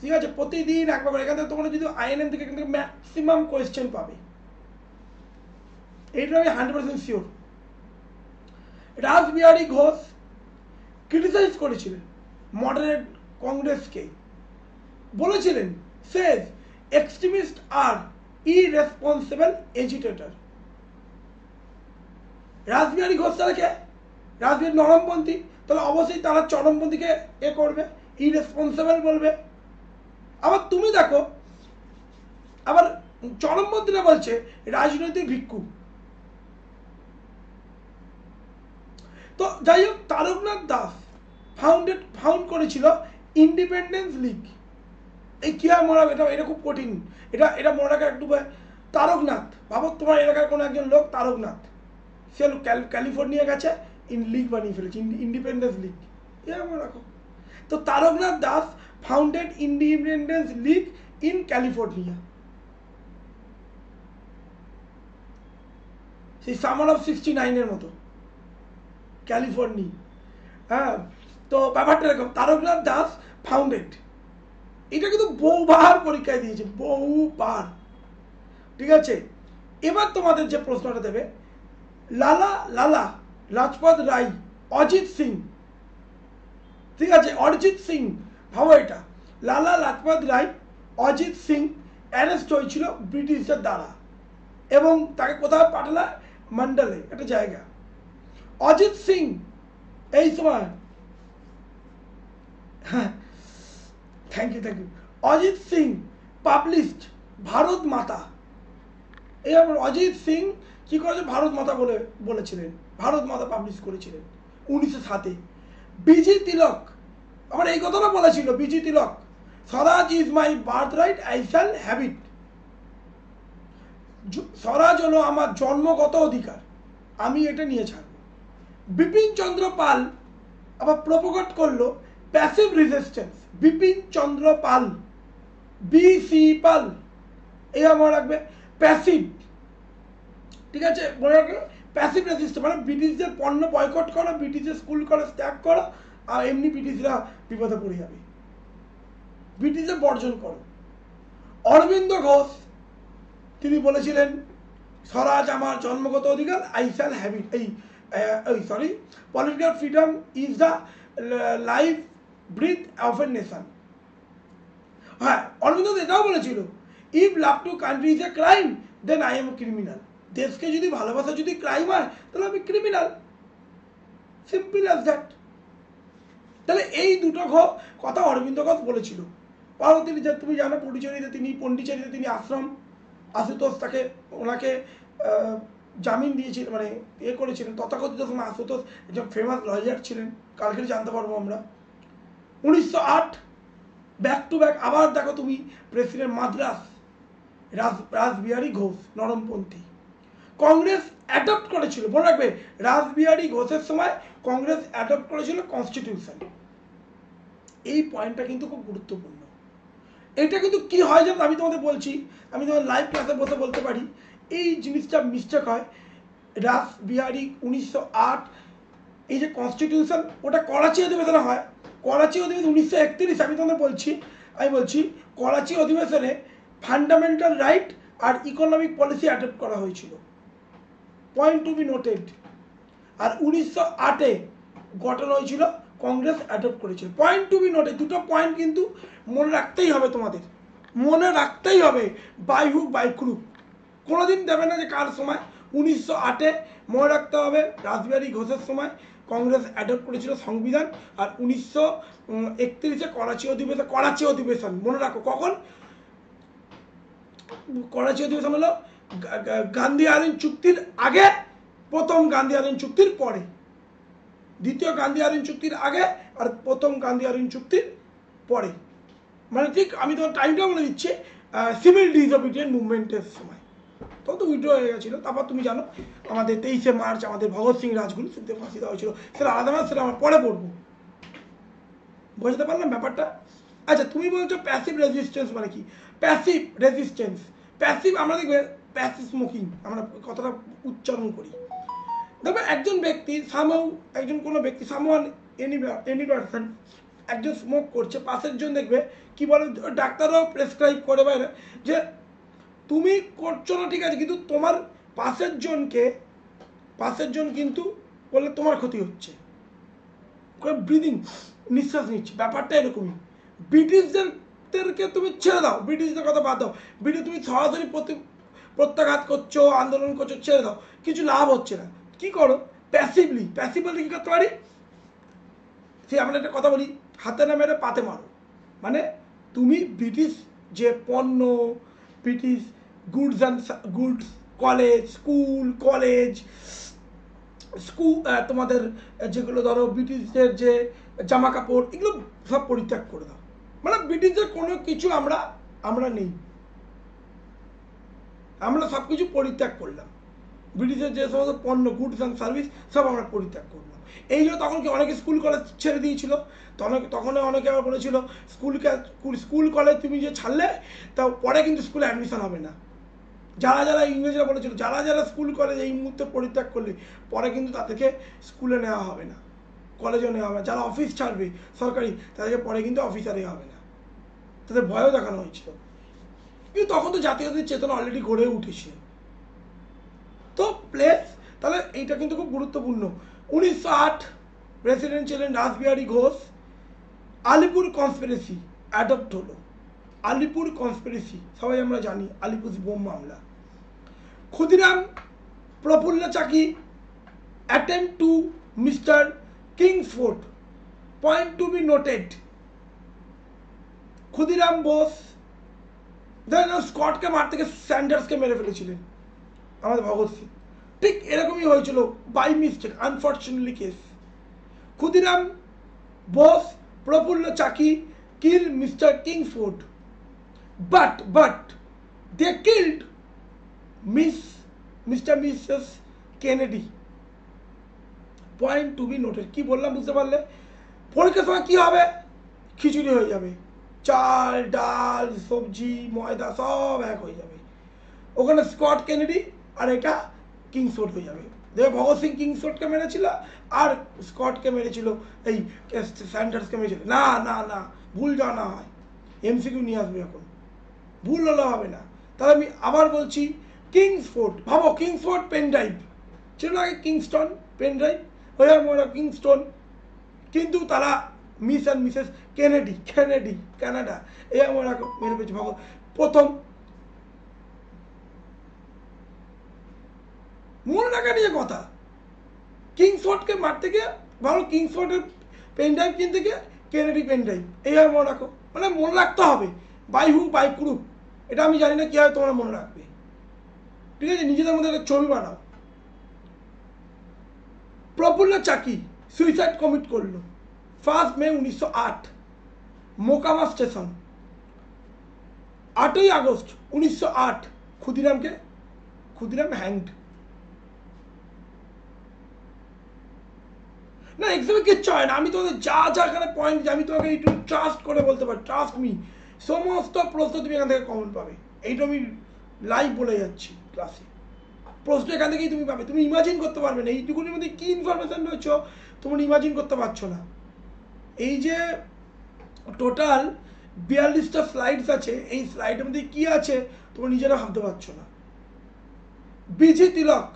Speaker 1: ঠিক আছে প্রতিদিন একবার এখান থেকে তোমরা যদি আইএনএম থেকে এখান থেকে ম্যাক্সিমাম কোয়েশ্চেন পাবে এইটা আমি hundred percent sure Rashbehari Ghosh criticise করেছিলেন মডারেট কংগ্রেসকে বলেছিলেন সেজ এক্সট্রিমিস্ট আর ইরেসপন্সিবল এজিটেটর রাসবিহারী ঘোষ তাহলে রাজবিহারী নরমপন্থী তাহলে অবশ্যই তারা চরমপন্থীকে এ করবে ইরেসপন্সিবল বলবে আবার তুমি দেখো আবার চরমপন্থীরা বলছে রাজনৈতিক ভিক্ষু তো যাই হোক তারকনাথ দাস ফাউন্ডেড ফাউন্ড করেছিল ইন্ডিপেন্ডেন্স লিগ এই আর মরাবে এটা এটা খুব কঠিন এটা এটা মনে রাখার একটু তারকনাথ ভাবো তোমার এলাকার কোনো একজন লোক তারকনাথ সে ক্যালিফোর্নিয়া গেছে ইন লিগ বানিয়ে ফেলেছে ইন্ডিপেন্ডেন্স লিগ এরকম রাখো তো Taraknath Das founded independence league in California সেই সামার অফ সিক্সটি নাইনের মতো ক্যালিফোর্নি হ্যাঁ তো ব্যাপারটা এরকম তারকনাথ দাস ফাউন্ডেড এটা কিন্তু বহুবার পরীক্ষায় দিয়েছে বহুবার ঠিক আছে এবার তোমাদের যে প্রশ্নটা দেবে লালা লালা লাজপত রাই অজিত সিং ঠিক আছে অরিজিৎ সিং ভাবো এটা লালা লাজপত রাই অজিত সিং অ্যারেস্ট হয়েছিল ব্রিটিশদের দ্বারা এবং তাকে কোথায় পাঠালা মন্ডলে একটা জায়গা অজিত সিং এই সময় হ্যাঁ thank you thank you Ajit Singh published Bharat Mata এই আমার অজিত সিং কী করেছে ভারত মাতা বলে বলেছিলেন ভারত মাতা পাবলিশ করেছিলেন উনিশশো সাতে বিজি তিলক আমার এই কথাটা বলেছিল B G Tilak swaraj is my birth right I shall have it swaraj হলো আমার জন্মগত অধিকার আমি এটা নিয়ে ছাড়ব বিপিন চন্দ্র পাল আবার প্রপোগট করলো passive resistance Bipin Chandra Pal B C Pal এই মনে রাখবে প্যাসিভ ঠিক আছে মনে রাখবে প্যাসিভ রেজিস্ট্যান্স মানে ব্রিটিশদের পণ্য বয়কট করো ব্রিটিশদের স্কুল কলেজ ত্যাগ করো আর এমনি ব্রিটিশরা বিপদে পড়ে যাবে ব্রিটিশদের বর্জন করো অরবিন্দ ঘোষ তিনি বলেছিলেন স্বরাজ আমার জন্মগত অধিকার আই শ্যাল হ্যাবিট এই sorry political freedom is the life breath of a nation হ্যাঁ অরবিন্দ এটাও বলেছিল if love to country is a crime then I am criminal দেশকে যদি ভালোবাসা যদি ক্রাইম হয় তাহলে আমি ক্রিমিনাল সিম্পল অ্যাজ দ্যাট তাহলে এই দুটো কথা অরবিন্দ ঘোষ বলেছিল পার্বতী যা তুমি জানো পন্ডিচেরিতে তিনি পন্ডিচেরিতে তিনি আশ্রম আশুতোষ তাকে ওনাকে জামিন দিয়েছিলেন মানে এ করেছিলেন তথাকথিত সময় আশুতোষ একজন ফেমাস লয়ার ছিলেন কালকে জানতে পারবো আমরা উনিশশো আট ব্যাক টু ব্যাক আবার দেখো তুমি প্রেসিডেন্ট মাদ্রাস রাজ রাসবিহারী ঘোষ নরমপন্থী কংগ্রেস অ্যাডপ্ট করেছিল মনে রাখবে রাসবিহারী ঘোষের সময় কংগ্রেস অ্যাডপ্ট করেছিল কনস্টিটিউশন এই পয়েন্টটা কিন্তু খুব গুরুত্বপূর্ণ এটা কিন্তু কি হয় যেন আমি তোমাদের বলছি আমি তোমার লাইভ ক্লাসে বসে বলতে পারি এই জিনিসটা মিস্টেক হয় রাসবিহারী উনিশশো আট এই যে কনস্টিটিউশন ওটা করাচি অধিবেশনে হয় করাচি অধিবেশন উনিশশো একত্রিশ আমি তোমাদের বলছি আমি বলছি করাচি অধিবেশনে ফান্ডামেন্টাল রাইট আর ইকোনমিক পলিসি অ্যাডপ্ট করা হয়েছিল পয়েন্ট টু বি নোটেড আর উনিশশো আটে গঠন হয়েছিল কংগ্রেস অ্যাডপ্ট করেছিল পয়েন্ট টু বি নোটেড দুটো পয়েন্ট কিন্তু মনে রাখতেই হবে তোমাদের মনে রাখতেই হবে বাই হুক বাই ক্রুক কোনোদিন দেবে না যে কার সময় উনিশশো আটে মনে রাখতে হবে রাসবিহারী ঘোষের সময় কংগ্রেস অ্যাডপ্ট করেছিল সংবিধান আর উনিশশো একত্রিশে করাচি অধিবেশন করাচি অধিবেশন মনে রাখো কখন করাচি অধিবেশন হলো গান্ধী আইন চুক্তির আগে প্রথম গান্ধী আইন চুক্তির পরে দ্বিতীয় গান্ধী আইন চুক্তির আগে আর প্রথম গান্ধী আইন চুক্তির পরে মানে ঠিক আমি তোমার টাইমটা বলে দিচ্ছি সিভিল ডিসঅবিডিয়েন্ট মুভমেন্টের সময় তখন তো উইড্র হয়ে গেছিলো তারপর তুমি জানো আমাদের তেইশে মার্চ আমাদের ভগৎ সিং রাজগুরু সিদ্ধে ফাঁসি দেওয়া হয়েছিল সেটা আলাদাভাবে সেটা আমরা পরে পড়বো বোঝাতে পারলাম ব্যাপারটা আচ্ছা তুমি বলছো প্যাসিভ রেজিস্টেন্স মানে কি প্যাসিভ রেজিস্টেন্স প্যাসিভ আমরা দেখবে প্যাসিভ স্মোকিং আমরা কথাটা উচ্চারণ করি দেখবে একজন ব্যক্তি সামাও একজন কোনো ব্যক্তি সামওয়ান এনি এনি পার্সন একজন স্মোক করছে পাশের জন দেখবে কি বলে ডাক্তাররাও প্রেসক্রাইব করে বাইরে যে তুমি করছো না ঠিক আছে কিন্তু তোমার পাশের জনকে পাশের জন কিন্তু বললে তোমার ক্ষতি হচ্ছে ব্রিদিং নিঃশ্বাস নিচ্ছে ব্যাপারটা এরকমই ব্রিটিশদেরকে তুমি ছেড়ে দাও ব্রিটিশদের কথা বাদ দাও ব্রিটিশ তুমি সরাসরি প্রতি প্রত্যাঘাত করছো আন্দোলন করছো ছেড়ে দাও কিছু লাভ হচ্ছে না কি করো প্যাসিভলি প্যাসিভলি কী করতে পারি সে আমরা একটা কথা বলি হাতে না মেরে পাতে মারো মানে তুমি ব্রিটিশ যে পণ্য British goods and goods college school college school তোমাদের যেগুলো ধরো ব্রিটিশদের যে জামা কাপড় এগুলো সব পরিত্যাগ করে দাও মানে ব্রিটিশদের কোনো কিছু আমরা আমরা নেই আমরা সব কিছু পরিত্যাগ করলাম ব্রিটিশের যে সমস্ত পণ্য গুডস অ্যান্ড সার্ভিস সব আমরা পরিত্যাগ করলাম এই জন্য তখন কি অনেকে স্কুল কলেজ ছেড়ে দিয়েছিল তখন অনেকে আবার বলেছিল স্কুল স্কুল কলেজ তুমি যে ছাড়লে তা পরে কিন্তু স্কুলে অ্যাডমিশন হবে না যারা যারা ইংরেজরা বলেছিল যারা যারা স্কুল কলেজ এই মুহূর্তে পরিত্যাগ করলে পরে কিন্তু তাদেরকে স্কুলে নেওয়া হবে না কলেজে নেওয়া হবে না যারা অফিস ছাড়বে সরকারি তাদেরকে পরে কিন্তু অফিসারই হবে না তাদের ভয়ও দেখানো হয়েছিল কিন্তু তখন তো জাতীয়দের চেতনা অলরেডি গড়ে উঠেছে তো প্লেস তাহলে এইটা কিন্তু খুব গুরুত্বপূর্ণ উনিশশো আট প্রেসিডেন্ট ছিলেন রাসবিহারী ঘোষ আলিপুর কনস্পিরেসি অ্যাডপ্ট হলো আলিপুর কনস্পিরেসি সবাই আমরা জানি আলিপুর বোম মামলা Khudiram Prafulla Chaki attempt to mister Kingsford point to be noted Khudiram Bose স্কটকে মারতে গিয়ে স্যান্ডার্সকে মেরে ফেলেছিলেন আমাদের ভগৎ সিং ঠিক এরকমই হয়েছিল by mistake unfortunately case Khudiram Bose Prafulla Chaki kill mister food but but they killed miss mister Mrs Kennedy point to be noted কী বললাম বুঝতে পারলে পরীক্ষার সময় কী হবে খিচুড়ি হয়ে যাবে চাল ডাল সবজি ময়দা সব এক হয়ে যাবে ওখানে স্কট কেনেডি আর এটা কিংসোর্ট হয়ে যাবে দেবে ভগৎ সিং কিংসোর্টকে মেরেছিল আর স্কটকে মেরেছিল এই স্যান্ডার্সকে মেরেছিল না না না ভুল জানা হয় এমসিকিউ নিয়ে আসবে এখন ভুল হলে হবে না তাহলে আমি আবার বলছি কিংসফোর্ড ভাবো কিংসফোর্ড পেন ড্রাইভ ছিল আগে কিংস্টন পেন ড্রাইভ ওই মনে কিংস্টন কিন্তু তারা miss and Mrs Kennedy Kennedy Canada এই আমরা মেরে পেয়েছি ভগৎ প্রথম মনে রাখা নিয়ে কথা কিংসফোর্ডকে মারতে গিয়ে ভালো কিংসফোর্ডের পেন ড্রাইভ কিনতে গিয়ে কেনেডি পেন ড্রাইভ এইভাবে মনে রাখো মানে মনে রাখতে হবে বাই হুক বাই ক্রুপ এটা আমি জানি না কীভাবে তোমরা মনে রাখবে ঠিক আছে নিজেদের মধ্যে একটা ছবি বানাও প্রফুল্ল চাকি সুইসাইড কমিট করলো ফার্স্ট মে উনিশশো আট মোকামা স্টেশন আটই আগস্ট উনিশশো আট ক্ষুদিরামকে ক্ষুদিরাম হ্যাংড না এক্সামে কিচ্ছু হয় না আমি তোমাদের যা যা এখানে পয়েন্ট আমি তোমাকে একটু ট্রাস্ট করে বলতে পারি ট্রাস্ট মি সমস্ত প্রশ্ন তুমি এখান থেকে কমন পাবে এইটা আমি লাইভ বলে যাচ্ছি ক্লাসে প্রশ্ন এখান থেকেই তুমি পাবে তুমি ইমাজিন করতে পারবে না এইটুকুনির মধ্যে কী ইনফরমেশান রয়েছ তোমরা ইমাজিন করতে পারছো না এই যে টোটাল বিয়াল্লিশটা স্লাইডস আছে এই স্লাইডের মধ্যে কী আছে তোমরা নিজেরা ভাবতে পারছো না বিজি তিলক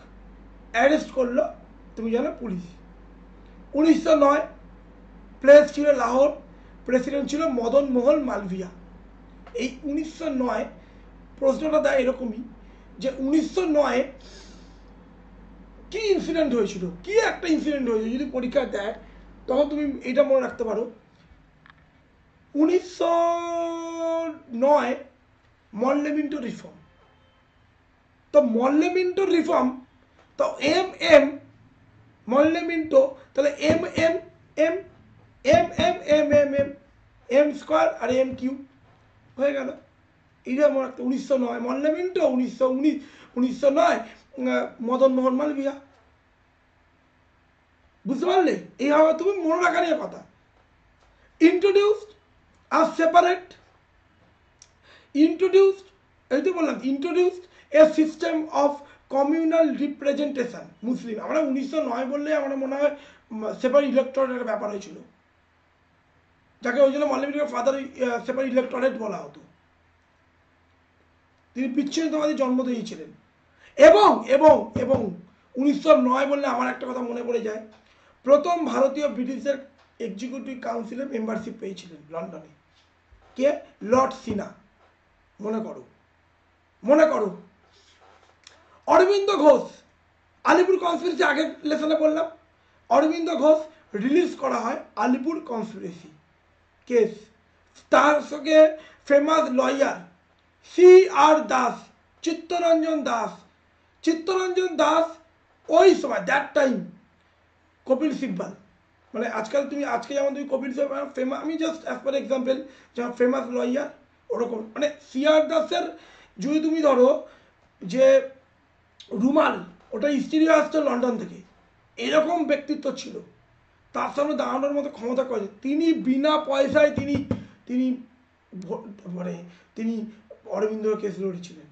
Speaker 1: অ্যারেস্ট করলো তুমি জানো পুলিশ উনিশশো নয় প্লেস ছিল লাহোর প্রেসিডেন্ট ছিল মদন মোহন মালভিয়া এই উনিশশো নয় প্রশ্নটা দেয় এরকমই যে উনিশশো নয়ে কী ইনসিডেন্ট হয়েছিল কি একটা ইনসিডেন্ট হয়েছিল যদি পরীক্ষা দেয় তখন তুমি এটা মনে রাখতে পারো উনিশশো নয় মল্লেমিন্টো রিফর্ম তো মল্লেমিন্টো রিফর্ম তো এম এম মল্লে মিন্টো তাহলে M M M M M M M M M square আর এম কিউ হয়ে গেল এটা মনে রাখতে উনিশশো নয় মল্লে মিন্টো উনিশশো উনিশ উনিশশো নয় মদন মোহন মালবিয়া বুঝতে পারলে এইভাবে তুমি মনে রাখা নিয়ে কথা ইন্ট্রোডিউসড আর সেপারেট ইন্ট্রোডিউসড এই তো বললাম introduced a system of communal representation Muslim আমরা উনিশশো নয় বললে আমরা মনে হয় সেপার ইলেকটরের ব্যাপার হয়েছিল যাকে ওই জন্য মল্লিমীর ফাদার সেপারেট ইলেকটরেট বলা হতো তিনি বিচ্ছিন্নতাবাদী জন্ম দিয়েছিলেন এবং এবং এবং উনিশশো নয় বললে আমার একটা কথা মনে পড়ে যায় প্রথম ভারতীয় ব্রিটিশের এক্সিকিউটিভ কাউন্সিলে মেম্বারশিপ পেয়েছিলেন লন্ডনে কে লর্ড সিনা মনে করো মনে করো অরবিন্দ ঘোষ আলিপুর কনসপিরেসি আগের লেসনে বললাম অরবিন্দ ঘোষ রিলিজ করা হয় আলিপুর কনসপিরেসি কেস তার সঙ্গে famous lawyer C R Das Chittaranjan Das Chittaranjan Das ওই সময় দ্যাট টাইম কপিল সিব্বাল মানে আজকাল তুমি আজকে যেমন তুমি কপিল সিব্বাল ফেমাস মানে আমি জাস্ট অ্যাজ পার এক্সাম্পল যেমন ফেমাস লয়ার ওরকম মানে সি আর দাসের যদি তুমি ধরো যে রুমাল ওটা স্টিরিও আসছে লন্ডন থেকে এরকম ব্যক্তিত্ব ছিল তার সামনে দাঁড়ানোর মতো ক্ষমতা করে তিনি বিনা পয়সায় তিনি তিনি মানে তিনি অরবিন্দ কেস লড়েছিলেন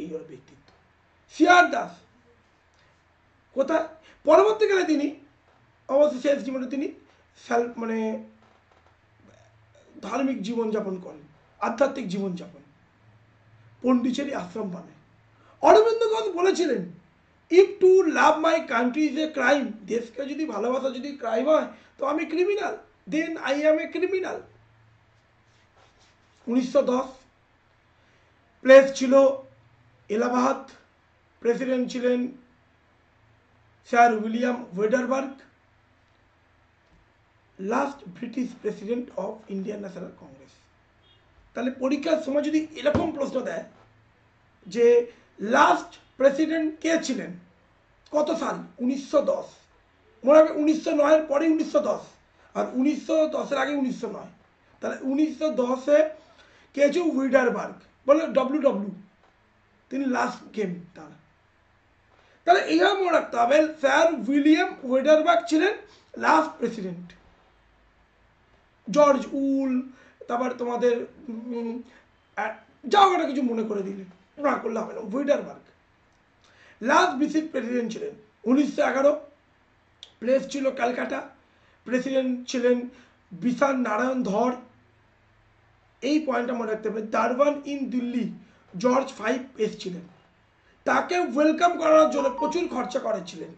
Speaker 1: এই ওর ব্যক্তিত্ব শিয়ার দাস কোথায় পরবর্তীকালে তিনি অবশ্যই শেষ জীবনে তিনি মানে ধার্মিক জীবনযাপন করেন আধ্যাত্মিক জীবনযাপন পণ্ডিচেরি আশ্রম বানায় অরবিন্দ ঘোষ বলেছিলেন if to love my country is a crime দেশকে যদি ভালোবাসা যদি ক্রাইম হয় তো আমি criminal then I am a criminal উনিশশো দশ প্লেস ছিল এলাহাবাদ প্রেসিডেন্ট ছিলেন sir William Wedderburn last British president of Indian national Congress তাহলে পরীক্ষার সময় যদি এরকম প্রশ্ন দেয় যে লাস্ট প্রেসিডেন্ট কে ছিলেন কত সাল উনিশশো দশ মনে হবে উনিশশো নয়ের পরে উনিশশো দশ আর উনিশশো দশের আগে উনিশশো নয় তাহলে উনিশশো দশে কে ছিল উইডারবার্গ বলে ডব্লিউ ডব্লিউ তিনি লাস্ট গেম তার তাহলে এইভাবে মনে রাখতে হবে স্যার উইলিয়াম ওয়েডারবার্গ ছিলেন লাস্ট প্রেসিডেন্ট জর্জ উল তারপর তোমাদের যা ওটা কিছু মনে করে দিলেন না করলে হবে না উইডারবার্গ লাস্ট বিসির প্রেসিডেন্ট ছিলেন উনিশশো এগারো প্লেস ছিল ক্যালকাটা প্রেসিডেন্ট ছিলেন বিশাল নারায়ণ ধর এই পয়েন্টটা মনে রাখতে হবে দারওয়ান ইন দিল্লি জর্জ ফাইভ ছিলেন তাকে ওয়েলকাম করানোর জন্য প্রচুর খরচা করেছিলেন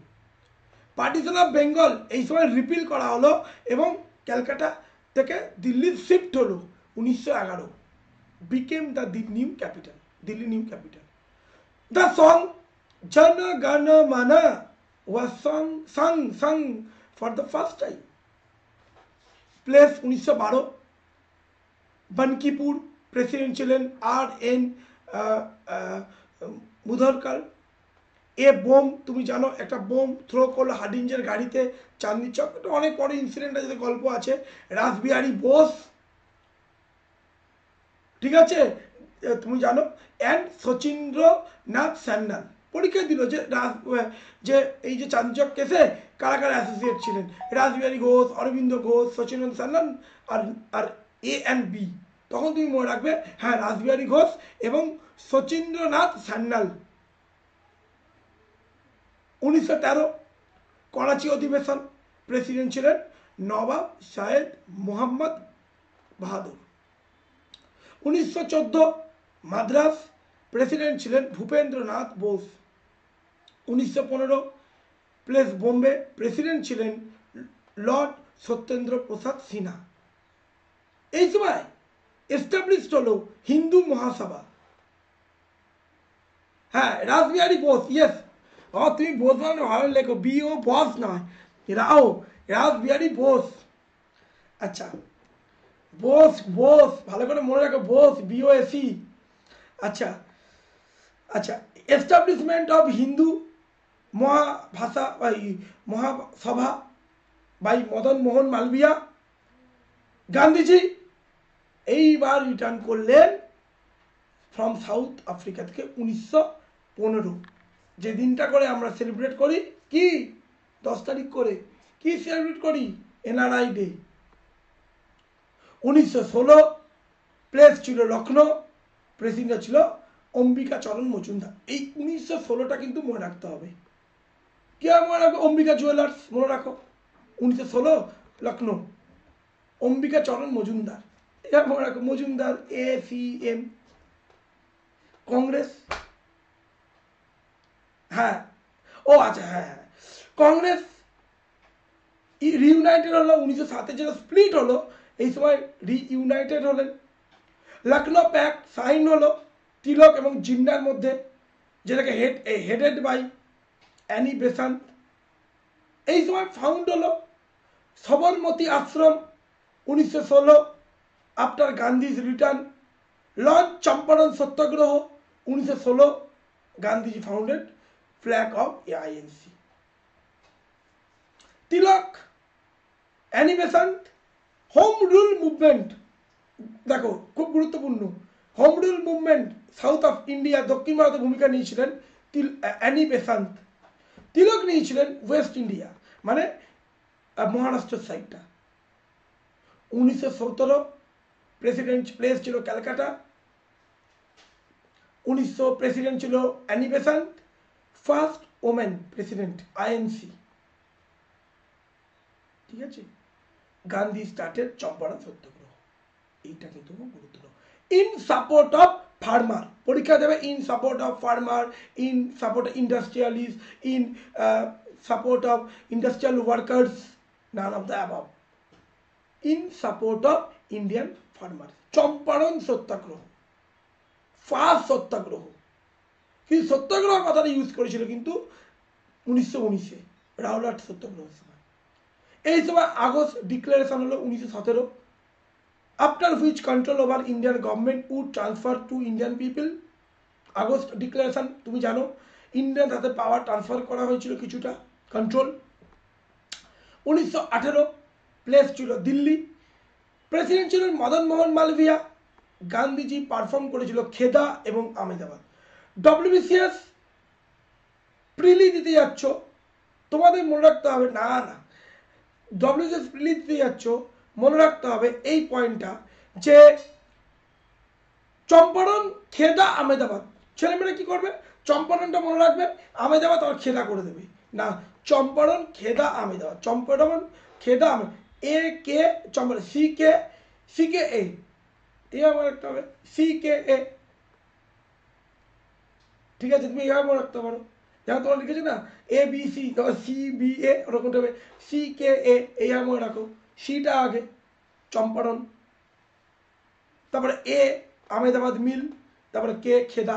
Speaker 1: পার্টিশন অফ বেঙ্গল এই সময় রিপিল করা হলো এবং ক্যালকাটা থেকে দিল্লির শিফট হলো উনিশশো এগারো became the the new capital Delhi new capital. The song Jana Gana Mana was sung, sung, sung for the first time. Place উনিশশো বারো বানকিপুর প্রেসিডেন্ট ছিলেন আর এন মুধরকার এ বোম তুমি জানো একটা বোম থ্রো করলো হাডিঞ্জের গাড়িতে চাঁদনি চক এটা অনেক বড় ইনসিডেন্ট আছে গল্প আছে রাসবিহারী বোস ঠিক আছে তুমি জানো অ্যান্ড শচীন্দ্রনাথ স্যান্নান পরীক্ষা দিল যে রাজ যে এই যে চাঞ্চক কেসে কারা কারা অ্যাসোসিয়েট ছিলেন রাসবিহারী ঘোষ অরবিন্দ ঘোষ সচিন্দ্র সান্যাল আর আর এ অ্যান্ড বি তখন তুমি মনে রাখবে হ্যাঁ রাসবিহারী ঘোষ এবং শচীন্দ্রনাথ সান্যাল উনিশশো তেরো করাচি অধিবেশন প্রেসিডেন্ট ছিলেন নবাব সায়েদ মোহাম্মদ বাহাদুর উনিশশো চোদ্দো মাদ্রাস প্রেসিডেন্ট ছিলেন ভূপেন্দ্রনাথ বোস উনিশশো পনেরো প্লেস বোম্বে প্রেসিডেন্ট ছিলেন লর্ড সত্যেন্দ্র প্রসাদ সিনহা এই সময় এস্টাবলিশড হল হিন্দু মহাসভা হ্যাঁ রাসবিহারী বোস ইয়েস ও তুমি বোস মানে ভালো লেখো বি ও বস নয় রাও রাসবিহারী বোস আচ্ছা বোস বোস ভালো করে মনে রাখো বোস বিওএসি আচ্ছা আচ্ছা এস্টাবলিশমেন্ট অফ হিন্দু মহাভাষা মহাসভা বাই মদন মোহন মালবিয়া গান্ধীজি এইবার রিটার্ন করলেন ফ্রম সাউথ আফ্রিকা থেকে উনিশশো পনেরো যে দিনটা করে আমরা সেলিব্রেট করি কি দশ তারিখ করে কি সেলিব্রেট করি এনআরআই ডে উনিশশো ষোলো প্লেস ছিল লখনৌ প্রেসিডেন্টটা ছিল অম্বিকা চরণ মজুমদার এই উনিশশো ষোলোটা কিন্তু মনে রাখতে হবে কে মনে রাখো অম্বিকা জুয়েলার্স মনে রাখো উনিশশো ষোলো লখনৌ অম্বিকা চরণ মজুমদার এটা মনে রাখো Majumdar A C M Congress হ্যাঁ ও আচ্ছা হ্যাঁ হ্যাঁ কংগ্রেস রিউনাইটেড হলো উনিশশো সাতে যেটা স্প্লিট হলো এই সময় রিইউনাইটেড হলেন লখনৌ প্যাক সাইন হলো তিলক এবং জিন্নার মধ্যে যেটাকে head headed by Annie Besant এই সময় ফাউন্ড হলো সবরমতী আশ্রম উনিশশো ষোলো after Gandhi's return launch Champaran সত্যাগ্রহ উনিশশো ষোলো Gandhiji founded flag of AINC Tilak animation home rule movement দেখো খুব গুরুত্বপূর্ণ home rule movement south of India দক্ষিণ ভারতে ভূমিকা নিয়েছিলেন তিল অ্যানি বেসান্ত তিলক নিয়েছিলেন ওয়েস্ট ইন্ডিয়া মানে মহারাষ্ট্রের সাইডটা উনিশশো প্রেসিডেন্ট প্লেস ছিল ক্যালকাটা উনিশশো প্রেসিডেন্ট ছিল Annie Besant first women president INC ঠিক আছে গান্ধী স্টার্টের চম্পারণ সত্য এইটা কিন্তু গুরুত্বপূর্ণ ইন সাপোর্ট অফ ফার্মার পরীক্ষা দেবে in support of farmer in support industrialist in support of industrial workers none of the অ্যাভাব in support of Indian farmer Champaran Satyagraha first Satyagraha কিন্তু সত্যাগ্রহ কথাটা ইউজ করেছিল কিন্তু উনিশশো উনিশে রাহুল সত্যাগ্রহ সময় এই সময় আগস্ট ডিক্লারেশন হলো উনিশশো সতেরো after which control over Indian government would transfer to Indian people. August declaration তুমি জানো ইন্ডিয়ান তাতে পাওয়ার ট্রান্সফার করা হয়েছিল কিছুটা কন্ট্রোল উনিশশো প্লেস ছিল দিল্লি প্রেসিডেন্ট ছিলেন মদন মোহন মালভিয়া গান্ধীজি পারফর্ম করেছিল খেদা এবং আমেদাবাদ ডব্লিউবিসিএস প্রিলি দিতে যাচ্ছ তোমাদের মনে রাখতে হবে না না ডব্লিউবিসিএস প্রিলি দিতে যাচ্ছ মনে রাখতে হবে এই পয়েন্টটা যে চম্পারণ খেদা আমেদাবাদ ছেলেমেয়েরা কি করবে চম্পারণটা মনে রাখবে আমেদাবাদ আর খেদা করে দেবে না চম্পারণ খেদা আমেদাবাদ চম্পারণ খেদা আমে A K Champaran C K C K A মনে রাখতে হবে সি কে এ ঠিক আছে তুমি এভাবে মনে রাখতে পারো যেমন তোমার লিখেছি না A B C C B A ওরকম হবে সি কে এ এইভাবে মনে রাখো সিটা আগে চম্পারণ তারপরে এ আমেদাবাদ মিল তারপরে কে খেদা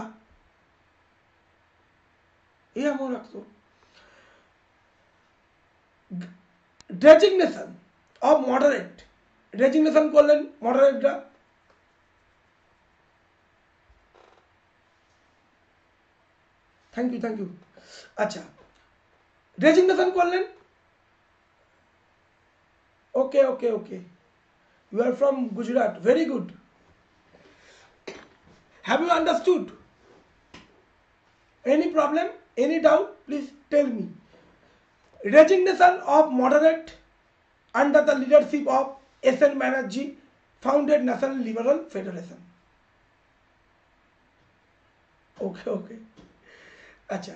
Speaker 1: এ এমন রাখতো ডেজিগনেশন অফ মডারেট ডেজিগনেশন করলেন মডারেটরা থ্যাংক ইউ থ্যাংক ইউ আচ্ছা রেজিগনেশন করলেন okay okay okay you are from Gujarat very good have you understood any problem any doubt please tell me resignation of moderate under the leadership of S N Banerjee founded national liberal federation okay okay अच्छा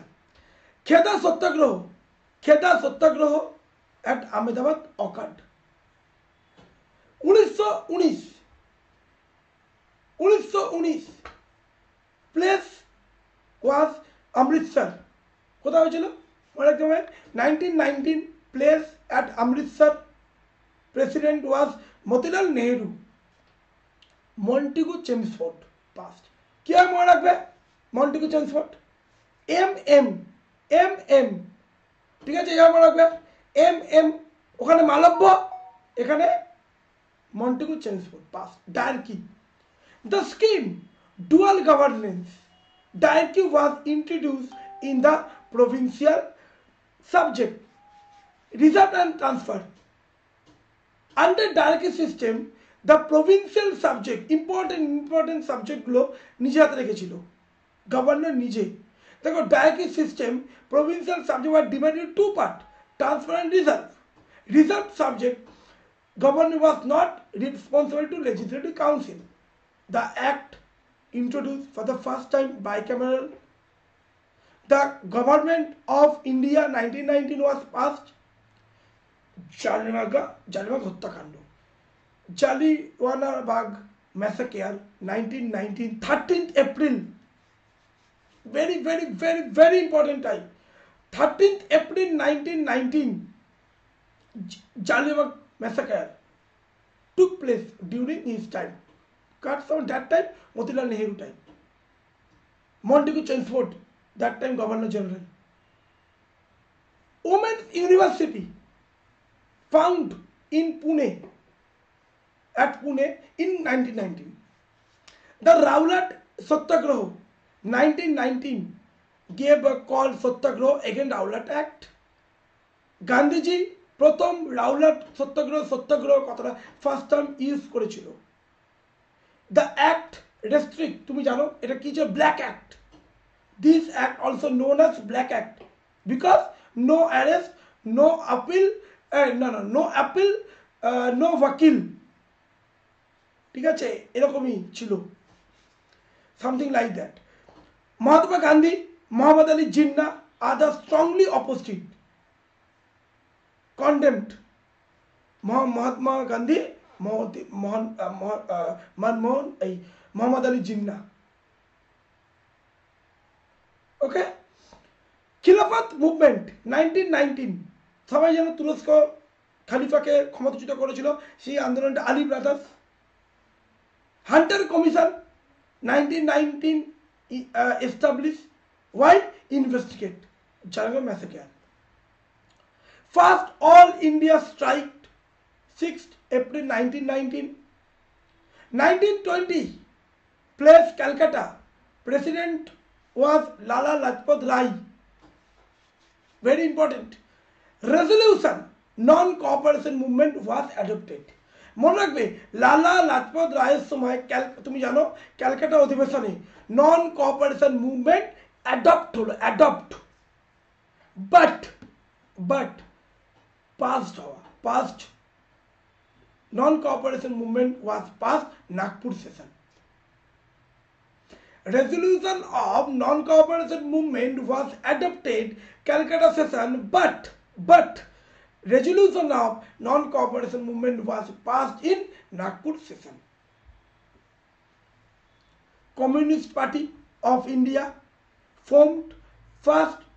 Speaker 1: खेदा सत्याग्रह खेदा सत्याग्रह eight Ahmedabad ओकाट উনিশশো উনিশ উনিশশো উনিশ place was Amritsar কোথায় হয়েছিল মনে সময় nineteen nineteen place at Amritsar president was Motilal Nehru Montagu Chelmsford passed কীভাবে মনে রাখবে Montagu Chelmsford M M M M ঠিক আছে এভাবে মনে রাখবে এম এম ওখানে মালব্য এখানে Montego Chancellor passed directly. The scheme dual governance directly was introduced in the provincial subject reserve and transfer. Under direct system, the provincial subject, important important subject glow, Nijatrekechilo. Governor Nije. The direct system, provincial subject was divided into two parts, transfer and reserve. Reserve subject, governor was not responsible to Legislative Council. The Act introduced for the first time bicameral. The Government of India 1919 was passed. Jalnaga, Jalnag Bagh Massacre 1919, 13th April. Very, very, very, very important time. 13th April 1919, Jallianwala Massacre. took place during his time. Cut from that time, Motilal Nehru time. Montagu Chelmsford, that time Governor General. Women's University found in Pune, at Pune in 1919. The Rowlatt Satyagraha 1919 gave a call Satyagraha against Rowlatt Act. Gandhiji প্রথম Rowlatt সত্যাগ্রহ সত্যাগ্রহ কথাটা first time use করেছিল the act restrict তুমি জানো এটা কি ছিল black act this act also known as black act because no arrest no appeal না না নো অ্যাপিল নো ওয়াকিল ঠিক আছে এরকমই ছিল something like that Mahatma Gandhi Mohammad Ali Jinnah other strongly opposite condemned Mahatma Gandhi, uh, uh, Manmohan, eh, Muhammad Ali Jinnah. Okay Khilafat movement nineteen nineteen সবাই যেন তুরস্ক খালিফাকে ক্ষমতাচ্যুত করেছিল সেই আন্দোলনটা Ali brothers Hunter commission nineteen nineteen establish why investigate Jhargram massacre First All India Strike 6th April 1919. 1920 place Calcutta. President was Lala Lajpat Rai. Very important. Resolution non-cooperation movement was adopted. মনে রাখবে লালা লাজপত রায়ের সময় তুমি জানো ক্যালকাটা অধিবেশনে নন কোঅপারেশন মুভমেন্ট অ্যাডপ্ট হলো adopt but but passed हुआ passed non cooperation movement was passed Nagpur session resolution of non-cooperation movement was adopted Calcutta session but but resolution of non-cooperation movement was passed in Nagpur session. Communist Party of India formed first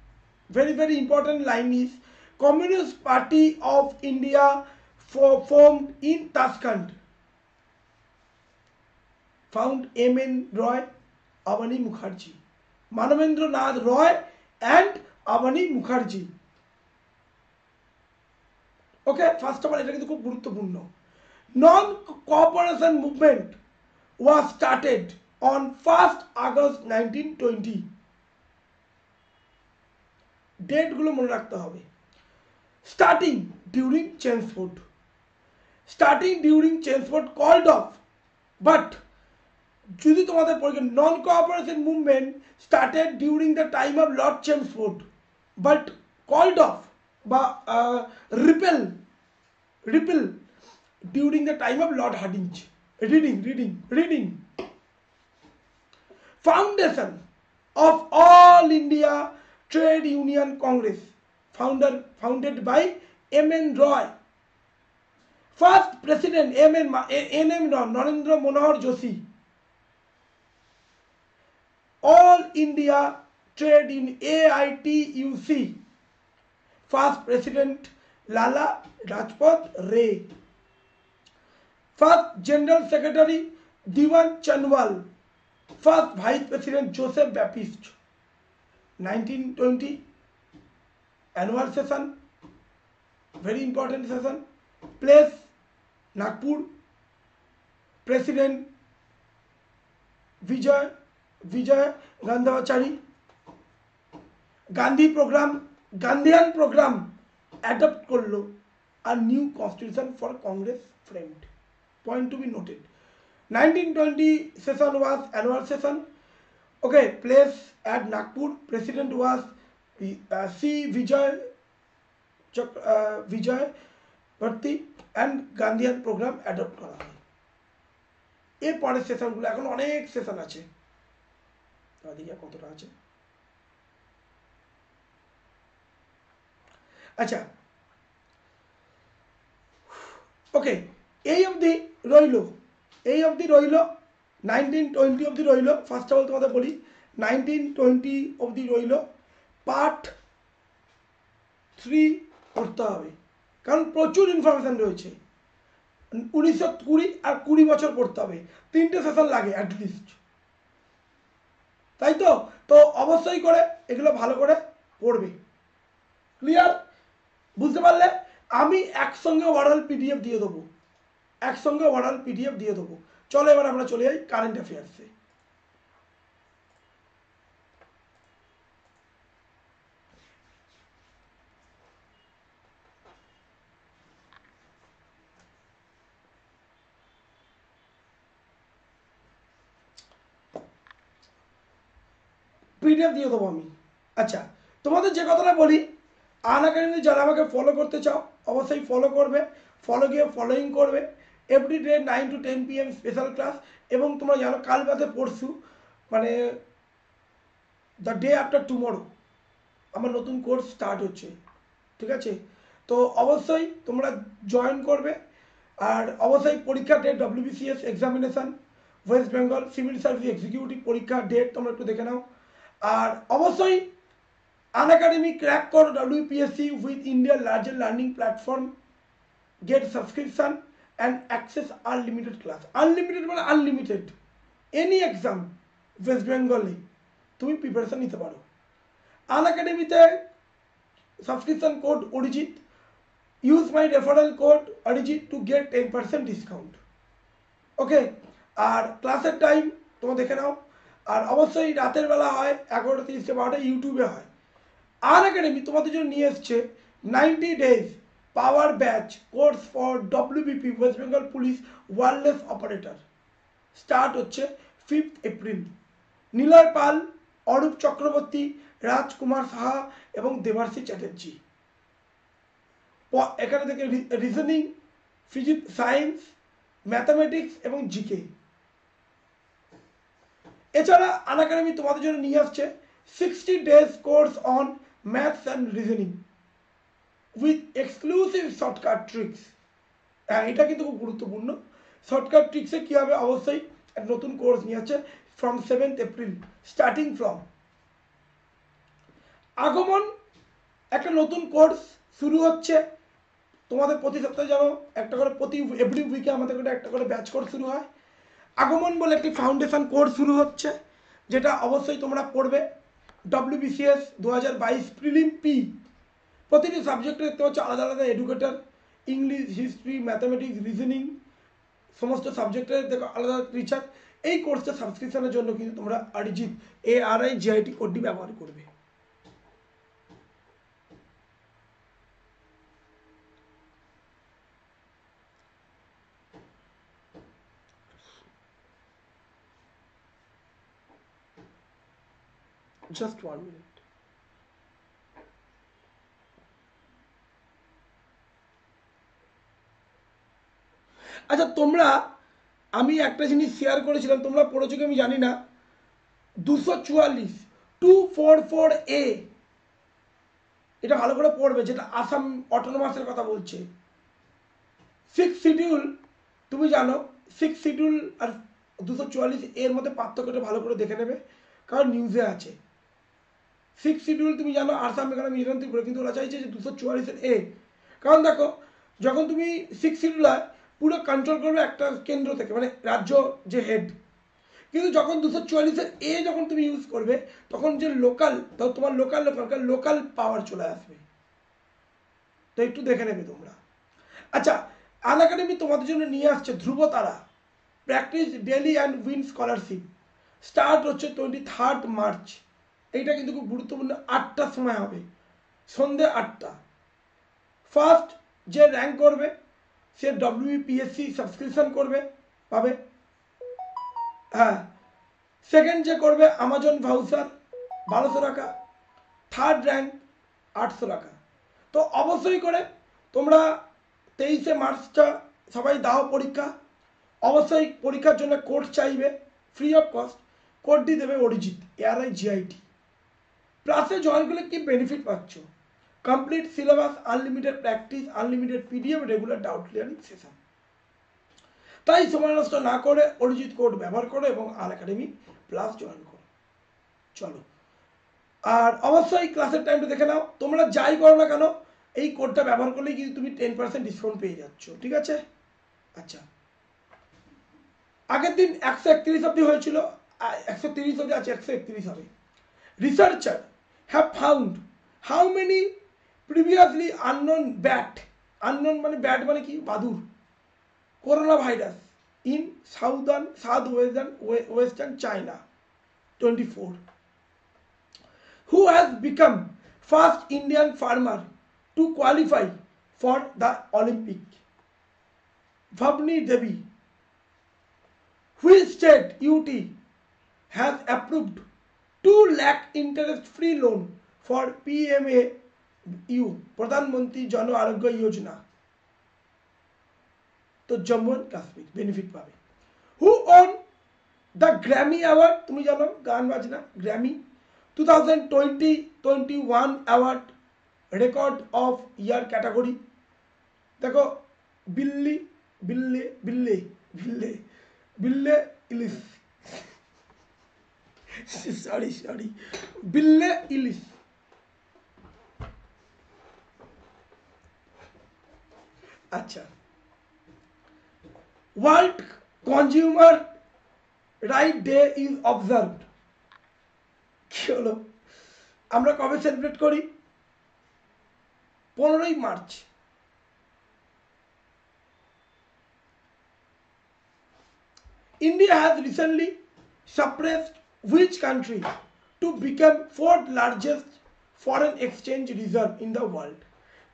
Speaker 1: very very important line is Communist Party of India for, formed in Tashkent. Found M. N. Roy, Avani Mukherjee, Manavendra Nath Roy and Avani Mukherjee. Okay first of all এটা কিন্তু খুব গুরুত্বপূর্ণ non cooperation movement was started on first August nineteen twenty ডেটগুলো মনে রাখতে হবে starting during change foot. Starting during change foot called off. But যদি তোমাদের পরীক্ষা non cooperation movement started during the time of lord Chelmsford but called off বা repeal repeal during the time of lord Hardinge Reading Reading Reading foundation of all India trade union congress founder, founded by M.N. Roy. First president M.N. N.M. Narendra Manohar Joshi. All India trade in AITUC. First president Lala Rajpat Ray. First general secretary Diwan Chanwal. First vice president Joseph Baptist. 1920 annual session very important session place nagpur president vijay vijay gandhavachari Gandhi programme গান্ধিয়ান programme adopt করলো আর new constitution for Congress framed point to be noted 1920 session was annual session okay place at nagpur president was C. Vijay, Chak, uh, Vijay Bharti and Gandhian program adopt করা হয় এর পরের সেশনগুলো এখন অনেক session আছে দেখি কতটা আছে আচ্ছা ওকে এই অবধি রইল এই অবধি রইল নাইনটিন টোয়েন্টি অবধি রইল ফার্স্ট অফ অল তোমাদের বলি নাইনটিন টোয়েন্টি অবধি রইল পার্ট থ্রি করতে হবে কারণ প্রচুর ইনফরমেশান রয়েছে উনিশশো কুড়ি আর কুড়ি বছর পড়তে হবে তিনটে সেশন লাগে অ্যাটলিস্ট তাই তো তো অবশ্যই করে এগুলো ভালো করে পড়বে ক্লিয়ার বুঝতে পারলে আমি একসঙ্গে ওয়ারাল পিডিএফ দিয়ে দেবো একসঙ্গে ওয়ারাল পিডিএফ দিয়ে দেবো চলো এবার আমরা চলে যাই কারেন্ট অ্যাফেয়ার্সে পিডিএফ দিয়ে দেবো আমি আচ্ছা তোমাদের যে কথাটা বলি আন একাডেমি যারা আমাকে ফলো করতে চাও অবশ্যই ফলো করবে ফলো গিয়ে ফলোয়িং করবে every day nine to ten PM special class এবং তোমরা জানো কাল বাদে পরশু মানে দ্য ডে আফটার টুমরো আমার নতুন কোর্স স্টার্ট হচ্ছে ঠিক আছে তো অবশ্যই তোমরা জয়েন করবে আর অবশ্যই পরীক্ষা date WBCS examination West Bengal civil service executive পরীক্ষা ডেট তোমরা একটু দেখে নাও আর অবশ্যই আন একাডেমি ক্র্যাক কর ডাব্লিউপিএসসি উইথ ইন্ডিয়ার largest learning platform get subscription and access unlimited class unlimited মানে আনলিমিটেড এনি এক্সাম ওয়েস্ট বেঙ্গলে তুমি প্রিপারেশান নিতে পারো আন একাডেমিতে subscription code Arijit use my referral code Arijit to get ten percent discount okay আর ক্লাসের টাইম তোমার দেখে নাও আর অবশ্যই রাতের বেলা হয় এগারোটা থেকে বারোটা ইউটিউবে হয় আর একাডেমি তোমাদের জন্য নিয়ে এসছে ninety days power batch course for WBP West Bengal police wireless operator start হচ্ছে ফিফথ এপ্রিল নীলয় পাল অরূপ চক্রবর্তী রাজকুমার সাহা এবং দেবার্ষী চ্যাটার্জি এখানে থেকে রিজনিং ফিজিক্স সায়েন্স ম্যাথামেটিক্স এবং জিকে এছাড়া আন একাডেমি তোমাদের জন্য নিয়ে আসছে sixty days course on maths and reasoning with exclusive shortcut tricks হ্যাঁ এটা কিন্তু খুব গুরুত্বপূর্ণ শর্টকাট ট্রিক্সে কী হবে অবশ্যই এক নতুন কোর্স নিয়ে আসছে from seventh April starting from আগমন একটা নতুন কোর্স শুরু হচ্ছে তোমাদের প্রতি সপ্তাহে জানো একটা করে প্রতি এভরি উইকে আমাদের করে একটা করে ব্যাচ কোর্স শুরু হয় আগমন বলে একটি ফাউন্ডেশন কোর্স শুরু হচ্ছে যেটা অবশ্যই তোমরা পড়বে ডব্লিউবিসিএস দু হাজার বাইশ প্রিলিম পি প্রতিটি সাবজেক্টে দেখতে পাচ্ছ আলাদা আলাদা educator English history mathematics reasoning সমস্ত সাবজেক্টের দেখো আলাদা টিচার এই কোর্সটা সাবস্ক্রিপশনের জন্য কিন্তু তোমরা Arijit A R I GIT কোডটি ব্যবহার করবে Just one minute. আচ্ছা তোমরা আমি একটা জিনিস শেয়ার করেছিলাম তোমরা পড়েছো কি আমি জানি না দুশো চুয়াল্লিশ টু ফোর ফোর এ এটা ভালো করে পড়বে যেটা আসাম অটোনোমাসের কথা বলছে সিক্স শিডিউল তুমি জানো সিক্স শিডিউল আর দুশো চুয়াল্লিশ এর মধ্যে পার্থক্যটা ভালো করে দেখে নেবে কারণ নিউজে আছে সিক্স শিডিউল তুমি জানো আসাম মেঘালয় মিজোরাম ত্রিপুরা কিন্তু ওরা চাইছে যে দুশো চুয়াল্লিশের এ কারণ দেখো যখন তুমি সিক্স শিডিউল হয় পুরো কন্ট্রোল করবে একটা কেন্দ্র থেকে মানে রাজ্য যে হেড কিন্তু যখন দুশো চুয়াল্লিশের এ যখন তুমি ইউজ করবে তখন যে লোকাল ধর তোমার লোকাল লোকাল লোকাল পাওয়ার চলে আসবে তো একটু দেখে নেবে তোমরা আচ্ছা আন একাডেমি তোমাদের জন্য নিয়ে আসছে Dhruv Tara practice daily and win scholarship start হচ্ছে টোয়েন্টি থার্ড মার্চ এইটা কিন্তু খুব গুরুত্বপূর্ণ আটটার সময় হবে সন্ধে আটটা ফার্স্ট যে র্যাঙ্ক করবে সে ডব্লিউপিএসসি সাবস্ক্রিপশন e করবে পাবে হ্যাঁ সেকেন্ড যে করবে আমাজন ভাউসার বারোশো টাকা থার্ড র্যাঙ্ক আটশো টাকা তো অবশ্যই করে তোমরা তেইশে মার্চটা সবাই দাও পরীক্ষা অবশ্যই পরীক্ষার জন্য কোর্স চাইবে ফ্রি অফ কস্ট কোডটি দেবে অরিজিৎ এআরআই জিআইটি প্লাসে জয়েন করলে কি বেনিফিট পাচ্ছ complete syllabus unlimited practice unlimited PDF regular doubt clearing session তাই সময় নষ্ট না করে অরিজিৎ কোড ব্যবহার করো এবং আল একাডেমি প্লাস জয়েন করো চলো আর অবশ্যই ক্লাসের টাইমটা দেখে নাও তোমরা যাই করো না কেন এই কোডটা ব্যবহার করলেই কিন্তু তুমি টেন পার্সেন্ট ডিসকাউন্ট পেয়ে যাচ্ছ ঠিক আছে আচ্ছা আগের দিন একশো একত্রিশ অব্দি হয়েছিল একশো তিরিশ অব্দি আছে একশো একত্রিশ হবে researcher have found how many previously unknown bat unknown মানে bat মানে কি বাদুর corona virus in southern southwestern western china 24 who has become first indian farmer to qualify for the olympic bhavni Devi which state UT has approved two lakh interest free loan for P M A प्रधानमंत्री जन आरोग्य योजना तो Jammu and Kashmir benefit पा who the Grammy award तुम जान गान बजना Grammy 2020-21 award record of year category देखो Billie Billie Billie Billie Billie Eilish sorry sorry Billie Eilish আচ্ছা world consumer right day is observed কি হলো আমরা কবে সেলিব্রেট করি পনেরোই March India has recently suppressed which country to become fourth largest foreign exchange reserve in the world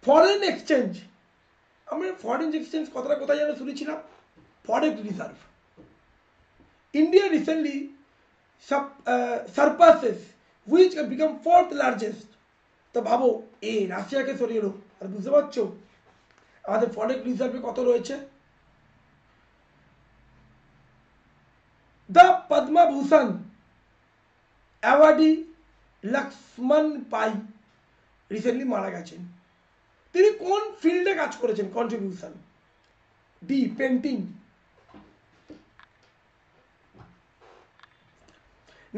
Speaker 1: foreign exchange আমরা foreign exchange কথাটা কোথায় যেন শুনেছিলাম foreign reserve India recently surpasses which become fourth largest তো ভাবো এ রাশিয়াকে সরিয়ে এলো আর বুঝতে পারছো আমাদের ফরেন রিজার্ভে কত রয়েছে দ্য পদ্মাভূষণ अवडी लक्ष्मण पाई रिसेंटली মারা গেছেন तरी कोण फील्डে কাজ করেছেন contribution B painting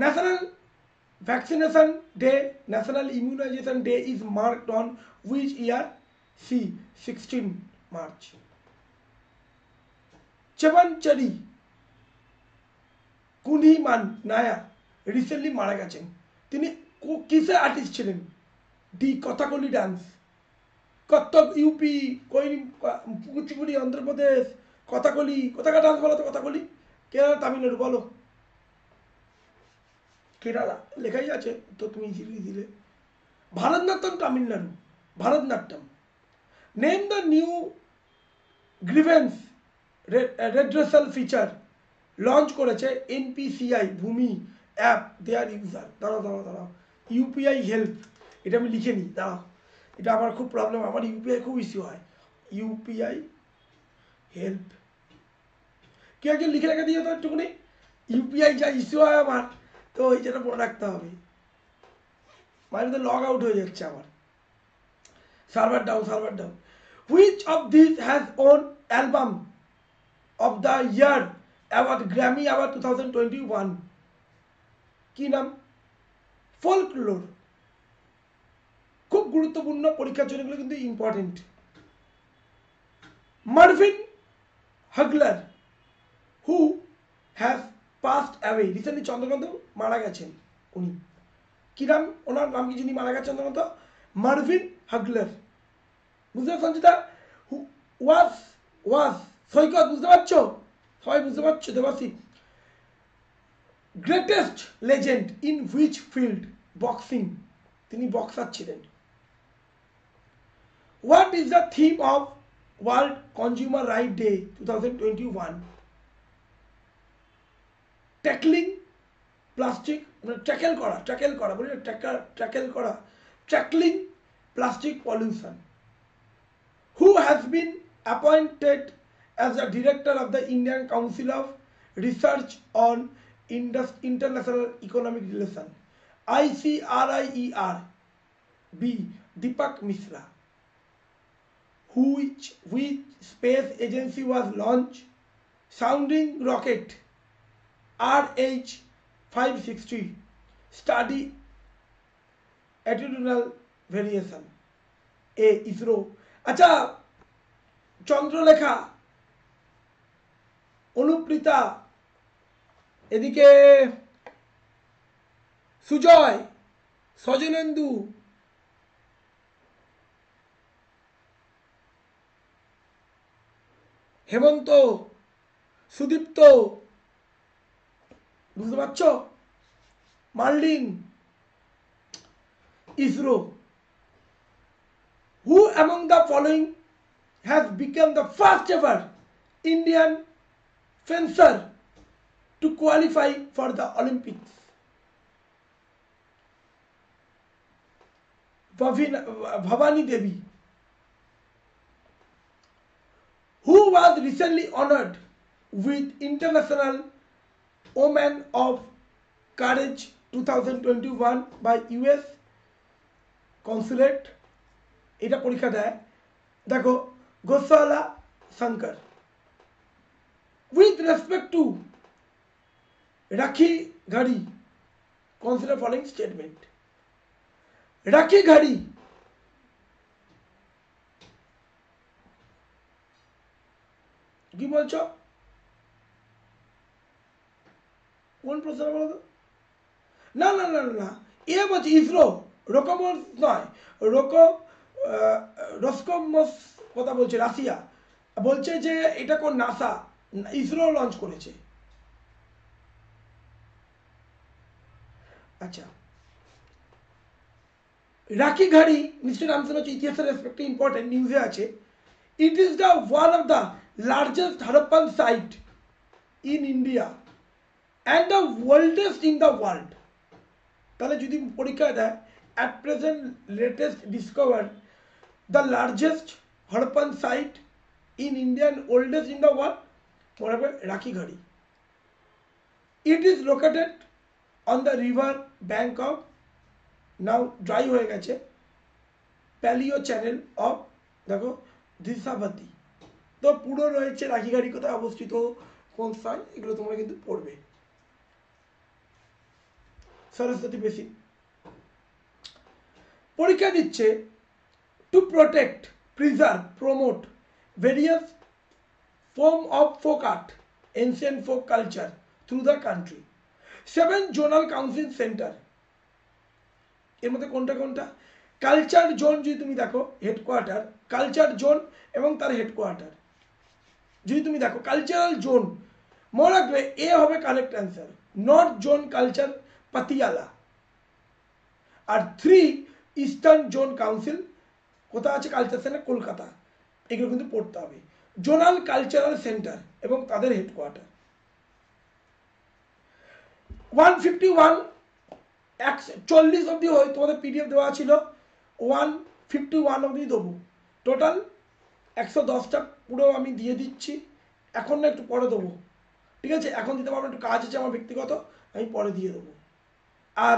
Speaker 1: national vaccination day national immunisation day is marked on which year C 16 March Chavan चडी कुणी मान नया রিসেন্টলি মারা গেছেন তিনি কিসের আর্টিস্ট ছিলেন D Kathakali dance Kathak UP কৈনি কুচিপুড়ি অন্ধ্রপ্রদেশ কথাকলি কোথাকার ডান্স বলো তো কথাকলি কেরালা তামিলনাড়ু বলো কেরালা লেখাই আছে তো তুমি ধীরে দিলে Bharatanatyam Tamil Nadu Bharatanatyam name the new grievance redressal feature launch করেছে এনপিসিআই ভূমি অ্যাপ দেয়ার ইউজার দাঁড়াও দাঁড়াও দাঁড়াও ইউপিআই হেল্প এটা আমি লিখে নিই দাঁড়াও এটা আমার খুব প্রবলেম আমার ইউপিআই খুব ইস্যু হয় ইউপিআই হেল্প কেউ একজন লিখে রেখে দিয়ে তো একটুকুনি ইউপিআই যা ইস্যু হয় আমার তো ওই জন্য মনে রাখতে হবে মাঝে তো লগ আউট হয়ে যাচ্ছে আমার server down server down which of this has won album of the year award Grammy award two thousand twenty one কি নাম ফোলক্লোর খুব গুরুত্বপূর্ণ পরীক্ষার জন্য কিন্তু important Marvin Hagler who have passed away recently Chandrakant মারা গেছেন উনি কি নাম ওনার নাম কি যিনি মারা গেছেন চন্দ্রকান্ত মার্ভিন হগলার বুঝতে পারছেন সঞ্চিতা ওয়াস ওয়াস সৈকত বুঝতে পারছো সবাই বুঝতে পারছো দেবাশিক greatest legend in which field boxing তিনি বক্সার ছিলেন what is the theme of world consumer right day two thousand tackling plastic মানে ট্যাকেল করা ট্যাকেল করা বলি ট্যাকেল করা tackling plastic pollution who has been appointed as the director of the Indian council of research on Indus international economic relation I C R I E R B Deepak Mishra which which space agency was launched sounding rocket rh560 study attitudinal variation a isro acha Chandralekha Anupreeta এদিকে সুজয় সজনেন্দু হেমন্ত সুদীপ্ত বুঝতে পারছ মাল্ডিং ISRO who among the following has become the first ever Indian fencer to qualify for the Olympics. Bhavani Devi, who was recently honored with International Women of Courage 2021 by US Consulate, consulate এটা পরীক্ষা দেয় দেখো Gosala Shankar With respect to রাখি গাড়ি concealer following statement রাখি গাড়ি কি বলছ কোন প্রশ্ন বলো না না না না এ বলছে ইসরো রোকম নয় রোকো রসকমস কথা বলছে রাশিয়া বলছে যে এটা কোন নাসা ইসরো লঞ্চ করেছে আচ্ছা রাখি ঘাড়ি মিস্টার নাম শুনেছি ইতিহাসের রেসপেক্টে ইম্পর্টেন্ট নিউজে আছে it is the one of the largest Harappan site in India and the ওয়ার্ল্ডেস্ট in the world তাহলে যদি পরীক্ষা দেয় at present latest discover the largest Harappan site in Indian oldest in the world মনে রাখি ঘাড়ি it is located on the river bank of now dry হয়ে গেছে paleo channel of দেখো দিশাভাতি তো পুরো রয়েছে রাখিগাড়ি কোথায় অবস্থিত কোন স্থান এগুলো তোমরা কিন্তু পড়বে সরস্বতী বেশি পরীক্ষা দিচ্ছে to protect preserve promote various form of folk art ancient folk culture through the country seven zonal council centre এর মধ্যে কোনটা কোনটা কালচার জোন যদি তুমি দেখো হেডকোয়ার্টার কালচার জোন এবং তার হেডকোয়ার্টার যদি তুমি দেখো কালচারাল জোন মনে রাখবে এ হবে correct answer north zone culture Patiala আর থ্রি ইস্টার্ন জোন কাউন্সিল কোথায় আছে কালচার সেন্টার কলকাতা এগুলো কিন্তু পড়তে হবে জোনাল কালচারাল সেন্টার এবং তাদের হেডকোয়ার্টার ওয়ান ফিফটি ওয়ান একশো চল্লিশ অবধি হয় তোমাদের পিডিএফ দেওয়া ছিল ওয়ান ফিফটি ওয়ান অবধি দেবো টোটাল একশো দশটা পুরো আমি দিয়ে দিচ্ছি এখন না একটু পরে দেবো ঠিক আছে এখন দিতে পারবো একটু কাজ আছে আমার ব্যক্তিগত আমি পরে দিয়ে দেবো আর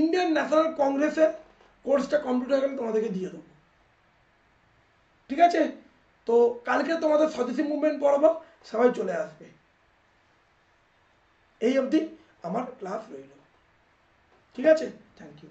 Speaker 1: ইন্ডিয়ান ন্যাশনাল কংগ্রেসের কোর্সটা কমপ্লিট হয়ে গেলে তোমাদেরকে দিয়ে দেবো ঠিক আছে তো কালকে তোমাদের স্বদেশি মুভমেন্ট পড়াবো সবাই চলে আসবে এই অবধি আমার ক্লাস রইল ঠিক আছে থ্যাংক ইউ